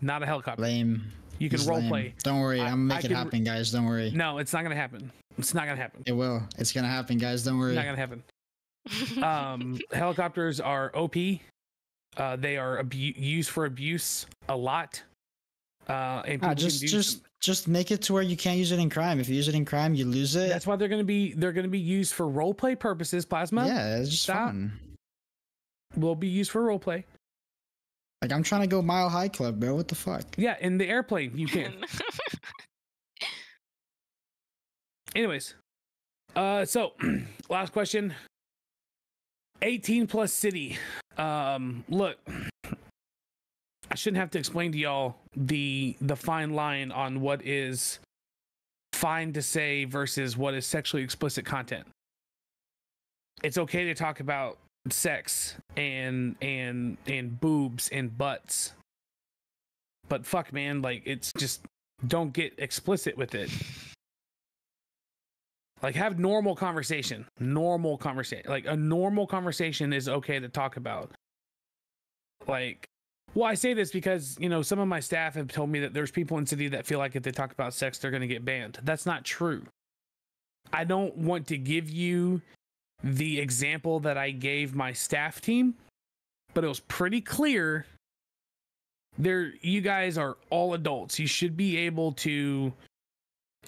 Speaker 1: not a helicopter.
Speaker 3: lame.
Speaker 1: You can
Speaker 3: He's
Speaker 1: role
Speaker 3: lame.
Speaker 1: play.
Speaker 3: Don't worry,
Speaker 1: I-
Speaker 3: I'm gonna
Speaker 1: I
Speaker 3: make it
Speaker 1: can-
Speaker 3: happen, guys. Don't worry.
Speaker 1: No, it's not gonna happen. It's not gonna happen.
Speaker 3: It will. It's gonna happen, guys. Don't worry.
Speaker 1: Not gonna happen. Um, helicopters are OP. Uh, they are abu- used for abuse a lot. Uh, and people
Speaker 3: Ah,
Speaker 1: can
Speaker 3: just
Speaker 1: do
Speaker 3: just
Speaker 1: some-
Speaker 3: just make it to where you can't use it in crime. If you use it in crime, you lose it.
Speaker 1: that's why they're gonna be they're gonna be used for role play purposes. Plasma
Speaker 3: yeah, it's just
Speaker 1: stop.
Speaker 3: fun.
Speaker 1: will be used for role play.
Speaker 3: Like I'm trying to go mile high club, bro. What the fuck?
Speaker 1: Yeah, in the airplane you can. Anyways, uh, so last question. 18 plus city. Um, look, I shouldn't have to explain to y'all the the fine line on what is fine to say versus what is sexually explicit content. It's okay to talk about sex and and and boobs and butts. But fuck man, like it's just don't get explicit with it. Like have normal conversation. Normal conversation. Like a normal conversation is okay to talk about. Like well, I say this because, you know, some of my staff have told me that there's people in city that feel like if they talk about sex, they're going to get banned. That's not true. I don't want to give you the example that I gave my staff team, but it was pretty clear there you guys are all adults. You should be able to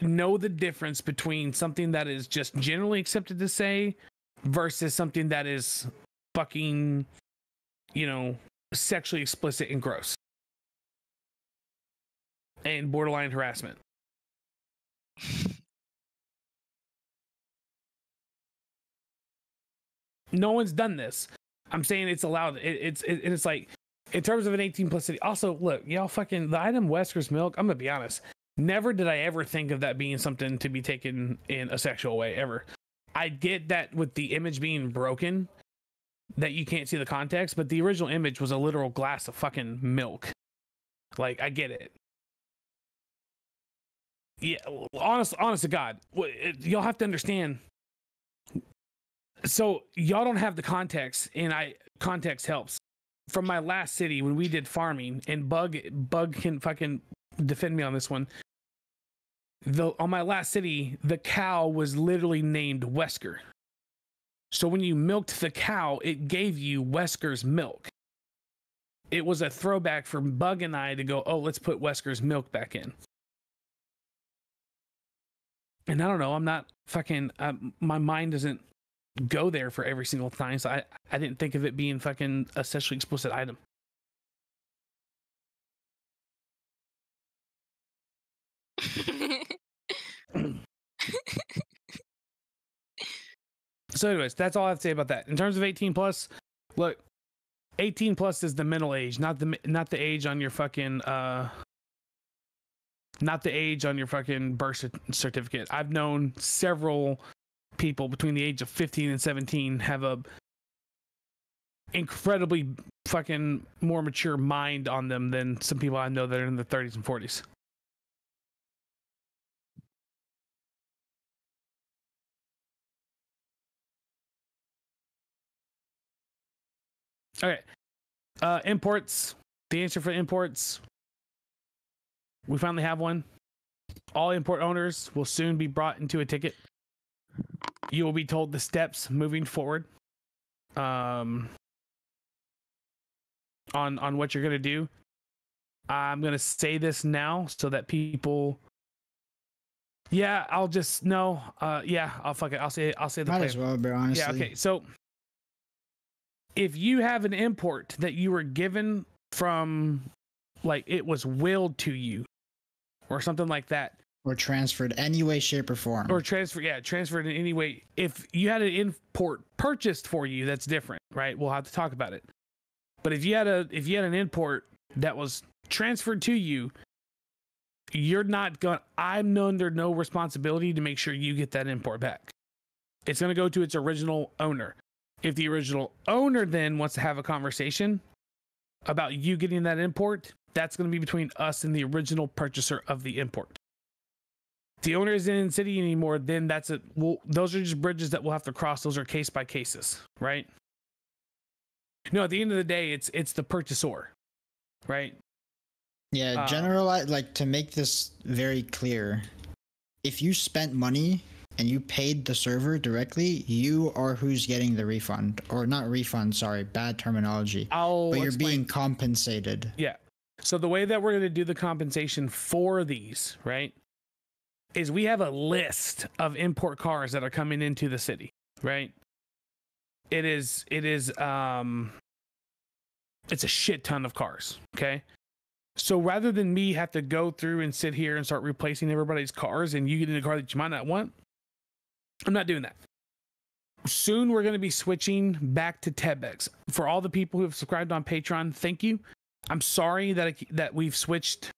Speaker 1: know the difference between something that is just generally accepted to say versus something that is fucking you know sexually explicit and gross. And borderline harassment. No one's done this. I'm saying it's allowed. It, it's it, it's like in terms of an 18 plus city also look y'all fucking the item Wesker's milk i'm gonna be honest. Never did i ever think of that being something to be taken in a sexual way ever. I get that with the image being broken, that you can't see the context, but the original image was a literal glass of fucking milk. Like I get it. Yeah, honest, honest to God, y'all have to understand. So y'all don't have the context, and I context helps. From my last city when we did farming, and Bug Bug can fucking defend me on this one. The on my last city, the cow was literally named Wesker. So when you milked the cow, it gave you Wesker's milk. It was a throwback for Bug and I to go, oh, let's put Wesker's milk back in. And I don't know, I'm not fucking, um, my mind doesn't go there for every single time. So I, I didn't think of it being fucking a sexually explicit item. So, anyways, that's all I have to say about that. In terms of 18 plus, look, 18 plus is the middle age, not the not the age on your fucking uh not the age on your fucking birth certificate. I've known several people between the age of 15 and 17 have a incredibly fucking more mature mind on them than some people I know that are in the 30s and 40s. Okay. Uh imports. The answer for imports. We finally have one. All import owners will soon be brought into a ticket. You will be told the steps moving forward. Um on on what you're going to do. I'm going to say this now so that people Yeah, I'll just no. Uh yeah, I'll fuck it. I'll say I'll say the
Speaker 3: Might
Speaker 1: plan.
Speaker 3: as well, bro. Honestly.
Speaker 1: Yeah, okay. So if you have an import that you were given from like it was willed to you or something like that
Speaker 3: Or transferred any way, shape, or form.
Speaker 1: or transfer yeah, transferred in any way. If you had an import purchased for you, that's different, right? We'll have to talk about it. But if you had a if you had an import that was transferred to you, you're not going I'm under no responsibility to make sure you get that import back. It's going to go to its original owner. If the original owner then wants to have a conversation about you getting that import, that's going to be between us and the original purchaser of the import. If the owner isn't in the city anymore, then that's it. Well, those are just bridges that we'll have to cross. Those are case by cases, right? No, at the end of the day, it's it's the purchaser, right?
Speaker 3: Yeah,
Speaker 1: Uh,
Speaker 3: generalize like to make this very clear. If you spent money and you paid the server directly, you are who's getting the refund, or not refund. Sorry, bad terminology.
Speaker 1: I'll
Speaker 3: but you're
Speaker 1: explain.
Speaker 3: being compensated.
Speaker 1: Yeah. So the way that we're going to do the compensation for these, right, is we have a list of import cars that are coming into the city, right? It is it is um it's a shit ton of cars, okay? So rather than me have to go through and sit here and start replacing everybody's cars and you get in a car that you might not want, I'm not doing that. Soon we're going to be switching back to Tebex. For all the people who have subscribed on Patreon, thank you. I'm sorry that I, that we've switched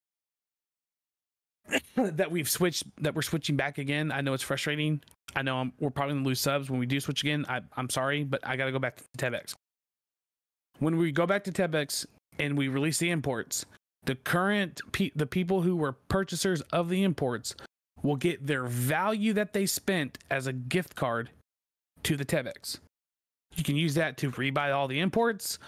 Speaker 1: that we've switched that we're switching back again. I know it's frustrating. I know I'm, we're probably gonna lose subs when we do switch again. I, I'm sorry, but I gotta go back to Tebex. When we go back to Tebex and we release the imports, the current pe- the people who were purchasers of the imports will get their value that they spent as a gift card to the Tebex. You can use that to rebuy all the imports,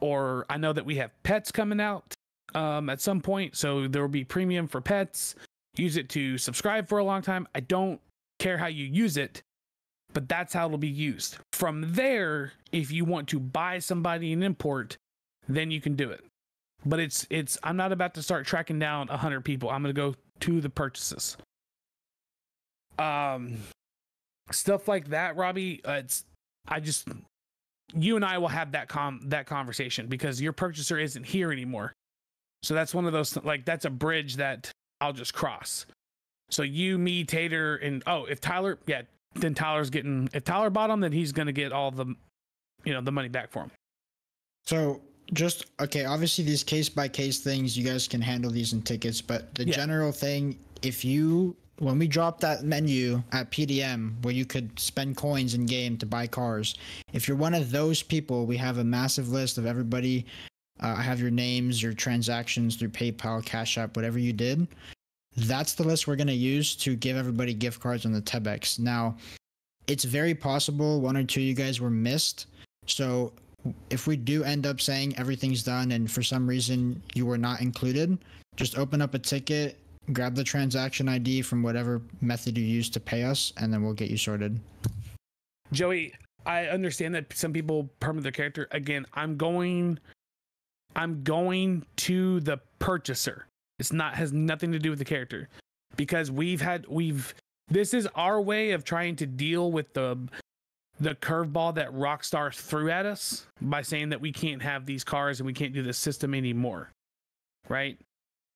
Speaker 1: or I know that we have pets coming out um, at some point, so there will be premium for pets. Use it to subscribe for a long time. I don't care how you use it, but that's how it'll be used. From there, if you want to buy somebody an import, then you can do it. But it's it's I'm not about to start tracking down 100 people. I'm going to go to the purchases. Um stuff like that, Robbie, uh, it's I just you and I will have that com that conversation because your purchaser isn't here anymore. So that's one of those like that's a bridge that I'll just cross. So you, me, Tater, and oh, if Tyler, yeah, then Tyler's getting. If Tyler bought him, then he's gonna get all the, you know, the money back for him.
Speaker 3: So just okay, obviously these case by case things, you guys can handle these in tickets, but the
Speaker 1: Yeah.
Speaker 3: general thing, if you when we dropped that menu at PDM where you could spend coins in game to buy cars, if you're one of those people, we have a massive list of everybody. Uh, I have your names, your transactions through PayPal, Cash App, whatever you did. That's the list we're going to use to give everybody gift cards on the Tebex. Now, it's very possible one or two of you guys were missed. So if we do end up saying everything's done and for some reason you were not included, just open up a ticket, grab the transaction ID from whatever method you use to pay us, and then we'll get you sorted.
Speaker 1: Joey, I understand that some people permit their character. Again, I'm going I'm going to the purchaser. It's not has nothing to do with the character. Because we've had we've this is our way of trying to deal with the the curveball that Rockstar threw at us by saying that we can't have these cars and we can't do this system anymore. Right?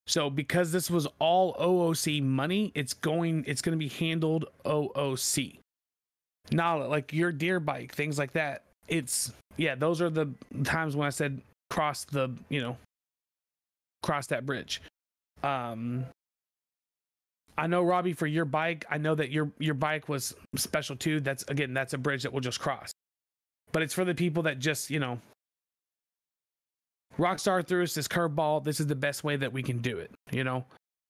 Speaker 1: So because this was all OOC money, it's going it's going to be handled OOC. Not like your deer bike, things like that. It's yeah, those are the times when I said cross the, you know, cross that bridge. Um I know Robbie for your bike, I know that your your bike was special too. That's again, that's a bridge that we'll just cross. But it's for the people that just, you know, Rockstar threw us this curveball. This is the best way that we can do it. You know,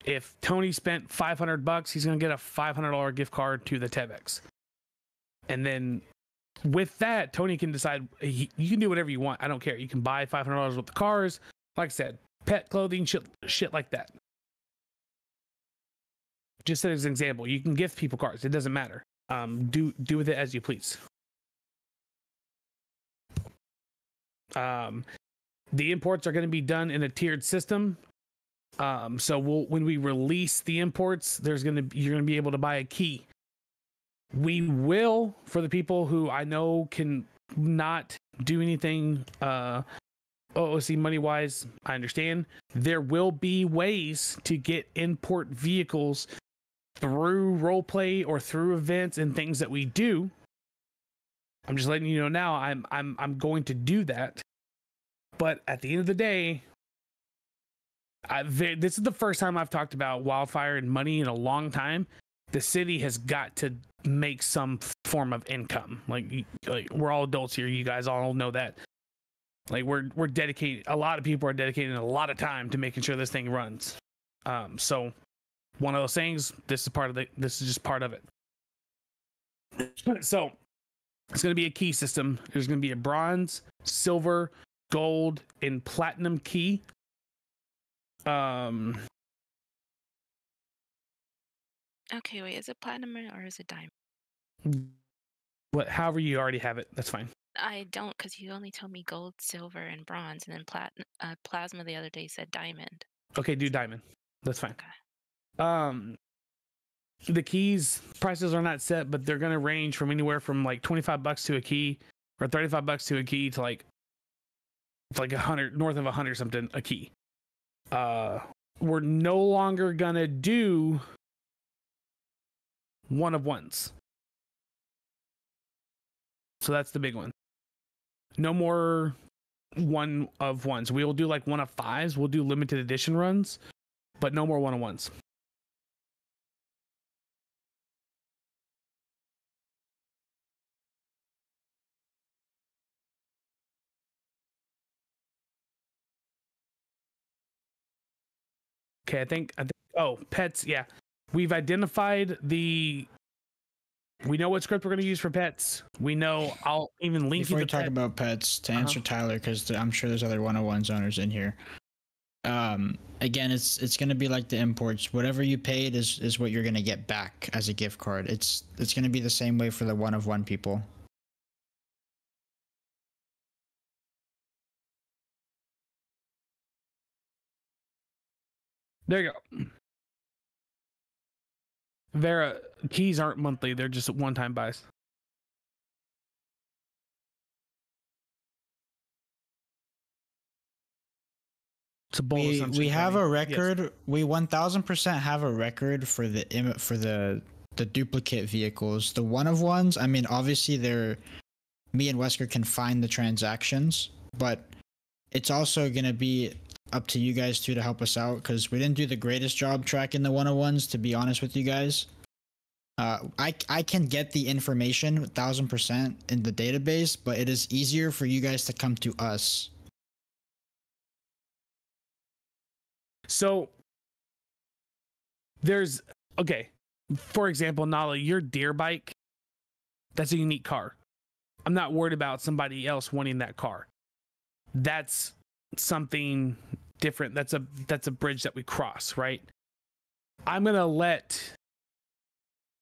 Speaker 1: if Tony spent 500 bucks, he's going to get a $500 gift card to the Tebex. And then with that, Tony can decide he, you can do whatever you want. I don't care. You can buy $500 worth of cars. Like I said, pet clothing, shit, shit like that. Just as an example, you can gift people cars. It doesn't matter. Um, do do with it as you please. Um, the imports are going to be done in a tiered system. Um, so we'll when we release the imports, there's going to you're going to be able to buy a key. We will for the people who I know can not do anything uh OOC money wise, I understand. There will be ways to get import vehicles through roleplay or through events and things that we do. I'm just letting you know now I'm I'm I'm going to do that. But at the end of the day, I, this is the first time I've talked about Wyldfire and money in a long time. The city has got to make some form of income. Like, like we're all adults here. You guys all know that. Like we're we're dedicated. A lot of people are dedicating a lot of time to making sure this thing runs. Um, so one of those things. This is part of the. This is just part of it. So it's going to be a key system. There's going to be a bronze, silver, gold, and platinum key. Um.
Speaker 2: Okay, wait. Is it platinum or is it diamond?
Speaker 1: What? However, you already have it. That's fine.
Speaker 2: I don't, because you only told me gold, silver, and bronze, and then plat- uh, plasma the other day said diamond.
Speaker 1: Okay, do diamond. That's fine.
Speaker 2: Okay.
Speaker 1: Um, the keys prices are not set, but they're gonna range from anywhere from like twenty five bucks to a key, or thirty five bucks to a key to like, like a hundred north of a hundred something a key. Uh, we're no longer gonna do one of ones. So that's the big one. No more one of ones. We will do like one of fives. We'll do limited edition runs, but no more one of ones. Okay, I think I think oh, pets, yeah. We've identified the we know what script we're going to use for pets. We know I'll even link
Speaker 3: Before
Speaker 1: you
Speaker 3: we talk
Speaker 1: pet.
Speaker 3: about pets, to
Speaker 1: Uh-huh.
Speaker 3: answer Tyler, because I'm sure there's other 101 owners in here. Um, again, it's it's gonna be like the imports. Whatever you paid is is what you're gonna get back as a gift card. It's it's gonna be the same way for the one of one people.
Speaker 1: There you go. Vera keys aren't monthly; they're just one-time buys. It's a bold
Speaker 3: we,
Speaker 1: assumption,
Speaker 3: we have a
Speaker 1: Yes.
Speaker 3: record. We 1000% have a record for the im- for the the duplicate vehicles. The one of ones. I mean, obviously, they're me and Wesker can find the transactions, but it's also gonna be up to you guys too to help us out because we didn't do the greatest job tracking the 101s, to be honest with you guys. Uh, I, I can get the information thousand percent in the database, but it is easier for you guys to come to us.
Speaker 1: So there's okay. For example, Nala, your deer bike, that's a unique car. I'm not worried about somebody else wanting that car. That's something different. That's a that's a bridge that we cross, right? I'm gonna let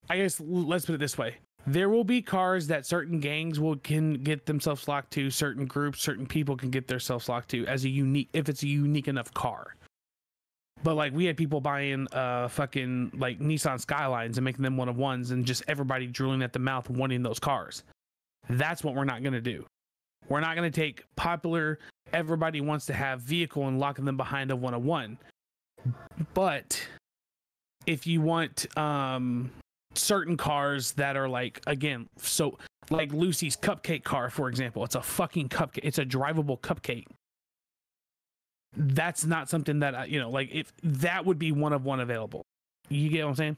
Speaker 1: I guess let's put it this way. There will be cars that certain gangs will can get themselves locked to, certain groups, certain people can get themselves locked to as a unique if it's a unique enough car. But like we had people buying uh fucking like Nissan Skylines and making them one of ones and just everybody drooling at the mouth wanting those cars. That's what we're not gonna do. We're not gonna take popular everybody wants to have vehicle and locking them behind a one of one. But if you want um certain cars that are like again so like Lucy's cupcake car for example it's a fucking cupcake it's a drivable cupcake. That's not something that I, you know like if that would be one of one available. You get what i'm saying?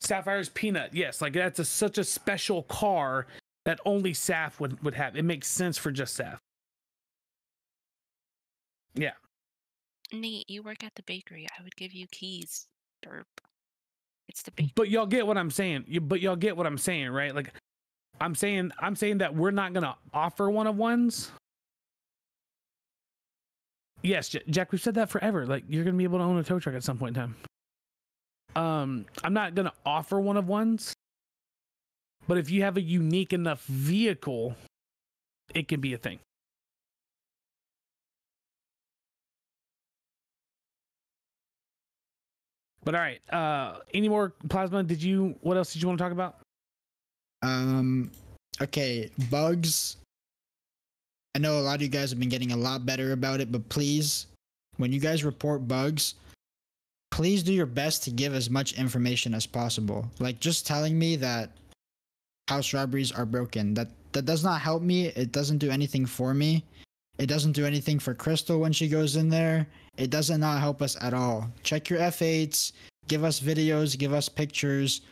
Speaker 1: Sapphire's peanut yes like that's a, such a special car that only saf would, would have it makes sense for just saf yeah
Speaker 2: Nate, you work at the bakery. I would give you keys. Derp. It's the bakery.
Speaker 1: but y'all get what i'm saying you, but y'all get what i'm saying right like i'm saying i'm saying that we're not gonna offer one of ones yes jack we've said that forever like you're gonna be able to own a tow truck at some point in time um i'm not gonna offer one of ones but if you have a unique enough vehicle it can be a thing but all right uh any more plasma did you what else did you want to talk about
Speaker 3: Um, okay, bugs. I know a lot of you guys have been getting a lot better about it, but please, when you guys report bugs, please do your best to give as much information as possible. Like just telling me that house robberies are broken. That that does not help me. It doesn't do anything for me. It doesn't do anything for Crystal when she goes in there. It does not not help us at all. Check your F8s, give us videos, give us pictures.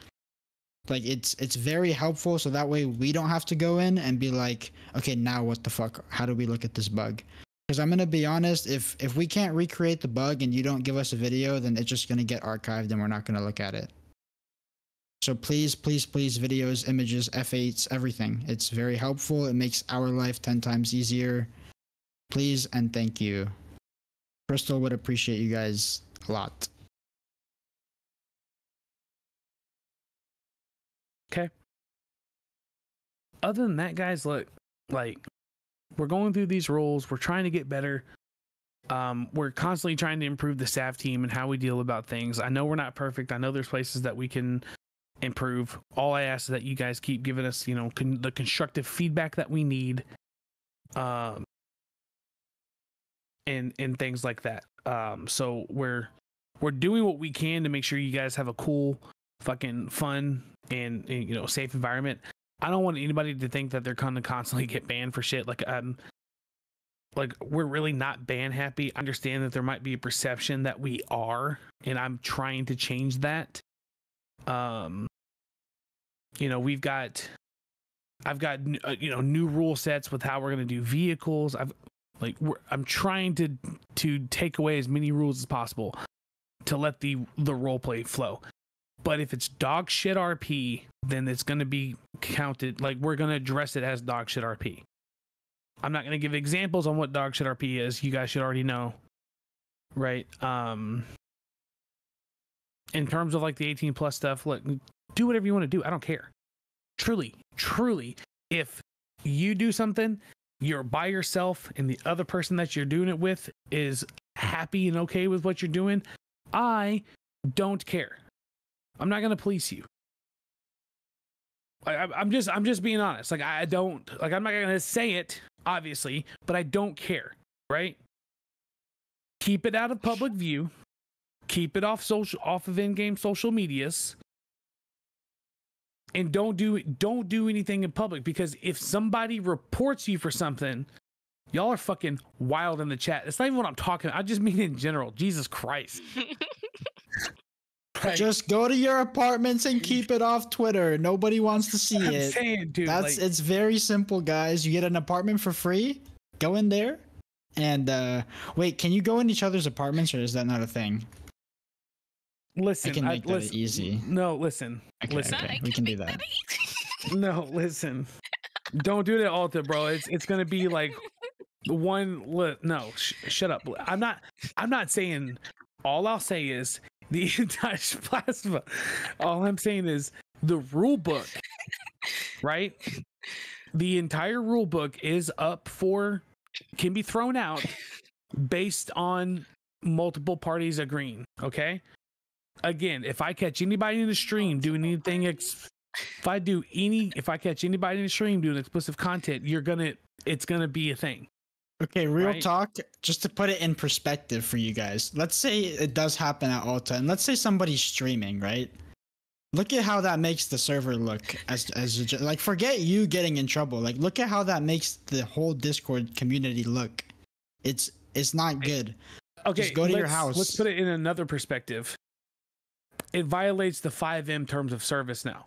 Speaker 3: Like it's it's very helpful so that way we don't have to go in and be like, okay, now what the fuck? How do we look at this bug? Because I'm gonna be honest, if if we can't recreate the bug and you don't give us a video, then it's just gonna get archived and we're not gonna look at it. So please, please, please, videos, images, F8s, everything. It's very helpful. It makes our life ten times easier. Please and thank you. Crystal would appreciate you guys a lot. Okay.
Speaker 1: Other than that, guys, look, like we're going through these roles, we're trying to get better. Um, we're constantly trying to improve the staff team and how we deal about things. I know we're not perfect. I know there's places that we can improve. All I ask is that you guys keep giving us, you know, con- the constructive feedback that we need, um, and and things like that. Um, so we're we're doing what we can to make sure you guys have a cool, fucking fun and, and you know safe environment. I don't want anybody to think that they're gonna constantly get banned for shit. Like um like we're really not ban happy. I understand that there might be a perception that we are, and I'm trying to change that. Um you know, we've got I've got uh, you know new rule sets with how we're going to do vehicles. I've like I'm trying to to take away as many rules as possible to let the the role play flow. But if it's dog shit RP, then it's going to be counted like we're going to address it as dog shit RP. I'm not going to give examples on what dog shit RP is. You guys should already know. Right? Um in terms of like the 18 plus stuff, look, do whatever you want to do. I don't care. Truly, truly, if you do something, you're by yourself and the other person that you're doing it with is happy and okay with what you're doing, I don't care. I'm not going to police you. I, I'm just I'm just being honest. Like I don't like I'm not to say it obviously, but I don't care, right? Keep it out of public view. Keep it off social off of in-game social medias and don't do don't do anything in public because if somebody reports you for something Y'all are fucking wild in the chat. It's not even what I'm talking. about. I just mean in general. Jesus Christ. Like,
Speaker 3: Just go to your apartments and keep it off Twitter. Nobody wants to see
Speaker 1: I'm
Speaker 3: it.
Speaker 1: saying, dude.
Speaker 3: That's
Speaker 1: like,
Speaker 3: it's very simple, guys. You get an apartment for free. Go in there, and uh wait, can you go in each other's apartments, or is that not a thing?
Speaker 1: Listen.
Speaker 3: I can make that
Speaker 1: listen,
Speaker 3: easy.
Speaker 1: No, listen.
Speaker 3: Okay,
Speaker 1: Listen.
Speaker 3: okay, we can do that.
Speaker 1: No, listen. Don't do that, Alta, bro. It's it's gonna be like one. Li- no, sh- shut up. I'm not. I'm not saying. All I'll say is the entire plasma. All I'm saying is the rule book, right? The entire rule book is up for can be thrown out based on multiple parties agreeing. Okay. Again, if I catch anybody in the stream oh, doing anything, ex- if I do any, if I catch anybody in the stream doing explicit content, you're gonna, it's gonna be a thing.
Speaker 3: Okay, real
Speaker 1: Right.
Speaker 3: talk. Just to put it in perspective for you guys, let's say it does happen at Alta, and let's say somebody's streaming, right? Look at how that makes the server look. As as a like, forget you getting in trouble. Like, look at how that makes the whole Discord community look. It's it's not good.
Speaker 1: Okay, just
Speaker 3: go to your house.
Speaker 1: Let's put it in another perspective. It violates the FiveM terms of service now.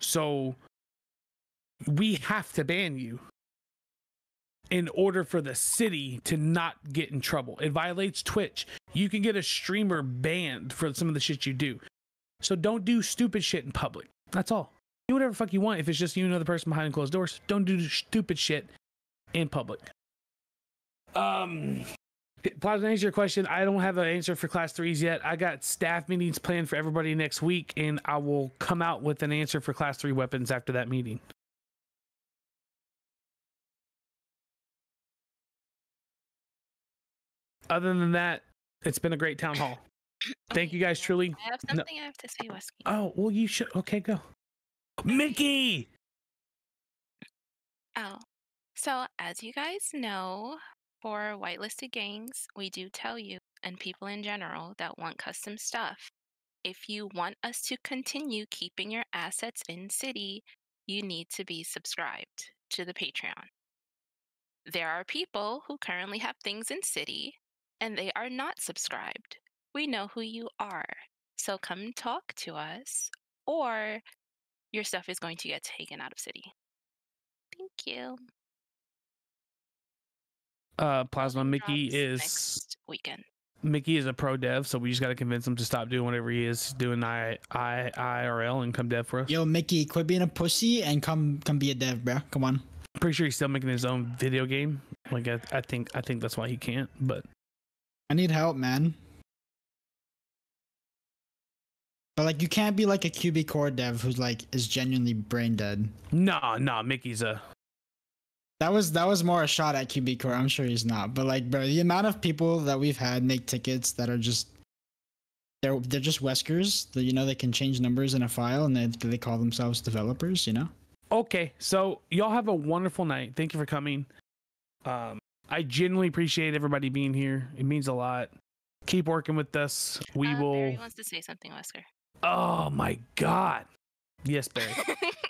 Speaker 1: So we have to ban you in order for the city to not get in trouble. It violates Twitch. You can get a streamer banned for some of the shit you do. So don't do stupid shit in public. That's all. Do whatever fuck you want. If it's just you and another person behind closed doors, don't do stupid shit in public. Um, Plasma, to answer your question, I don't have an answer for class threes yet. I got staff meetings planned for everybody next week, and I will come out with an answer for class three weapons after that meeting. Other than that, it's been a great town hall. Thank you guys truly.
Speaker 2: I have
Speaker 1: No.
Speaker 2: something I have to say, Wesky.
Speaker 1: Oh, well, you should. Okay, go. Mickey!
Speaker 2: Oh, so as you guys know, for whitelisted gangs, we do tell you and people in general that want custom stuff. If you want us to continue keeping your assets in city, you need to be subscribed to the Patreon. There are people who currently have things in city and they are not subscribed. We know who you are. So come talk to us or your stuff is going to get taken out of city. Thank you.
Speaker 1: Uh, Plasma, Mickey is.
Speaker 2: next weekend.
Speaker 1: Mickey is a pro dev, so we just got to convince him to stop doing whatever he is doing I, I, IRL and come dev for us.
Speaker 3: Yo, Mickey, quit being a pussy and come come be a dev, bro. Come on.
Speaker 1: Pretty sure he's still making his own video game. Like I, I think I think that's why he can't. But
Speaker 3: I need help, man. But like, you can't be like a QB core dev who's like is genuinely brain dead.
Speaker 1: no, no, Mickey's a
Speaker 3: That was that was more a shot at QB core. I'm sure he's not. But like, bro, the amount of people that we've had make tickets that are just they're they're just Weskers. That you know they can change numbers in a file and they they call themselves developers. You know.
Speaker 1: okay. So y'all have a wonderful night. Thank you for coming. Um, I genuinely appreciate everybody being here. It means a lot. Keep working with us. We
Speaker 2: uh,
Speaker 1: will.
Speaker 2: Barry wants to say something, Wesker.
Speaker 1: Oh my God. Yes, Barry.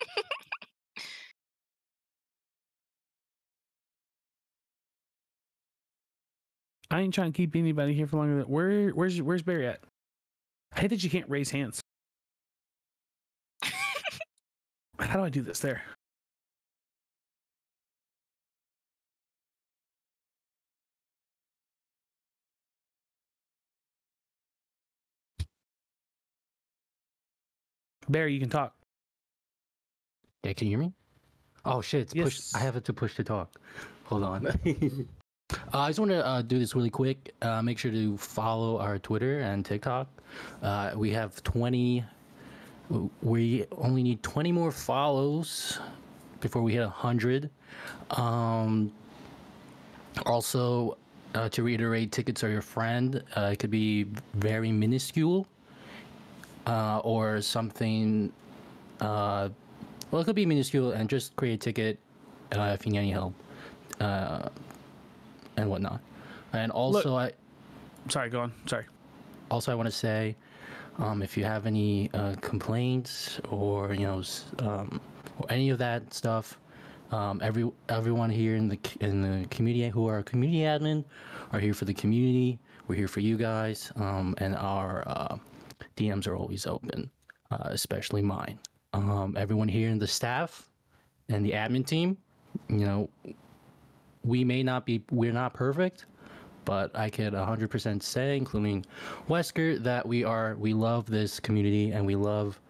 Speaker 1: I ain't trying to keep anybody here for longer than where where's where's Barry at? I hate that you can't raise hands. How do I do this there? Barry, you can talk.
Speaker 4: Yeah, can you hear me? Oh shit, it's push. I have it to push to talk. Hold on. uh, I just want to uh, do this really quick. Uh, make sure to follow our Twitter and TikTok. Uh, we have 20. We only need 20 more follows before we hit 100. Um, also, uh, to reiterate, tickets are your friend. Uh, it could be very minuscule or something. Well, it could be minuscule and just create a ticket if you need any help and whatnot. And also, I
Speaker 1: Sorry, go on. Sorry.
Speaker 4: also I want to say, um, if you have any uh, complaints or you know um, or any of that stuff, Um, every everyone here in the in the community who are community admin are here for the community. We're here for you guys, um, and our uh, DMs are always open, uh, especially mine. Um, everyone here in the staff and the admin team, you know, we may not be we're not perfect, but I could 100% say, including Wesker, that we are we love this community and we love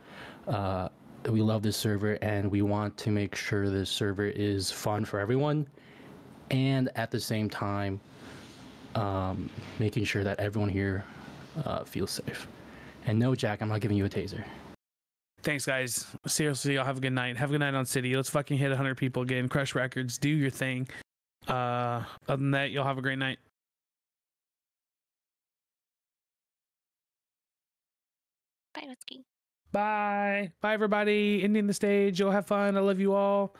Speaker 4: uh, we love this server and we want to make sure this server is fun for everyone, and at the same time, um, making sure that everyone here uh, feels safe. And no, Jack, I'm not giving you a taser.
Speaker 1: Thanks, guys. Seriously, y'all have a good night. Have a good night on City. Let's fucking hit 100 people again. Crush records. Do your thing. Uh, other than that, y'all have a great night.
Speaker 2: Bye, Whiskey.
Speaker 1: Bye. Bye, everybody. Ending the stage. You'll have fun. I love you all.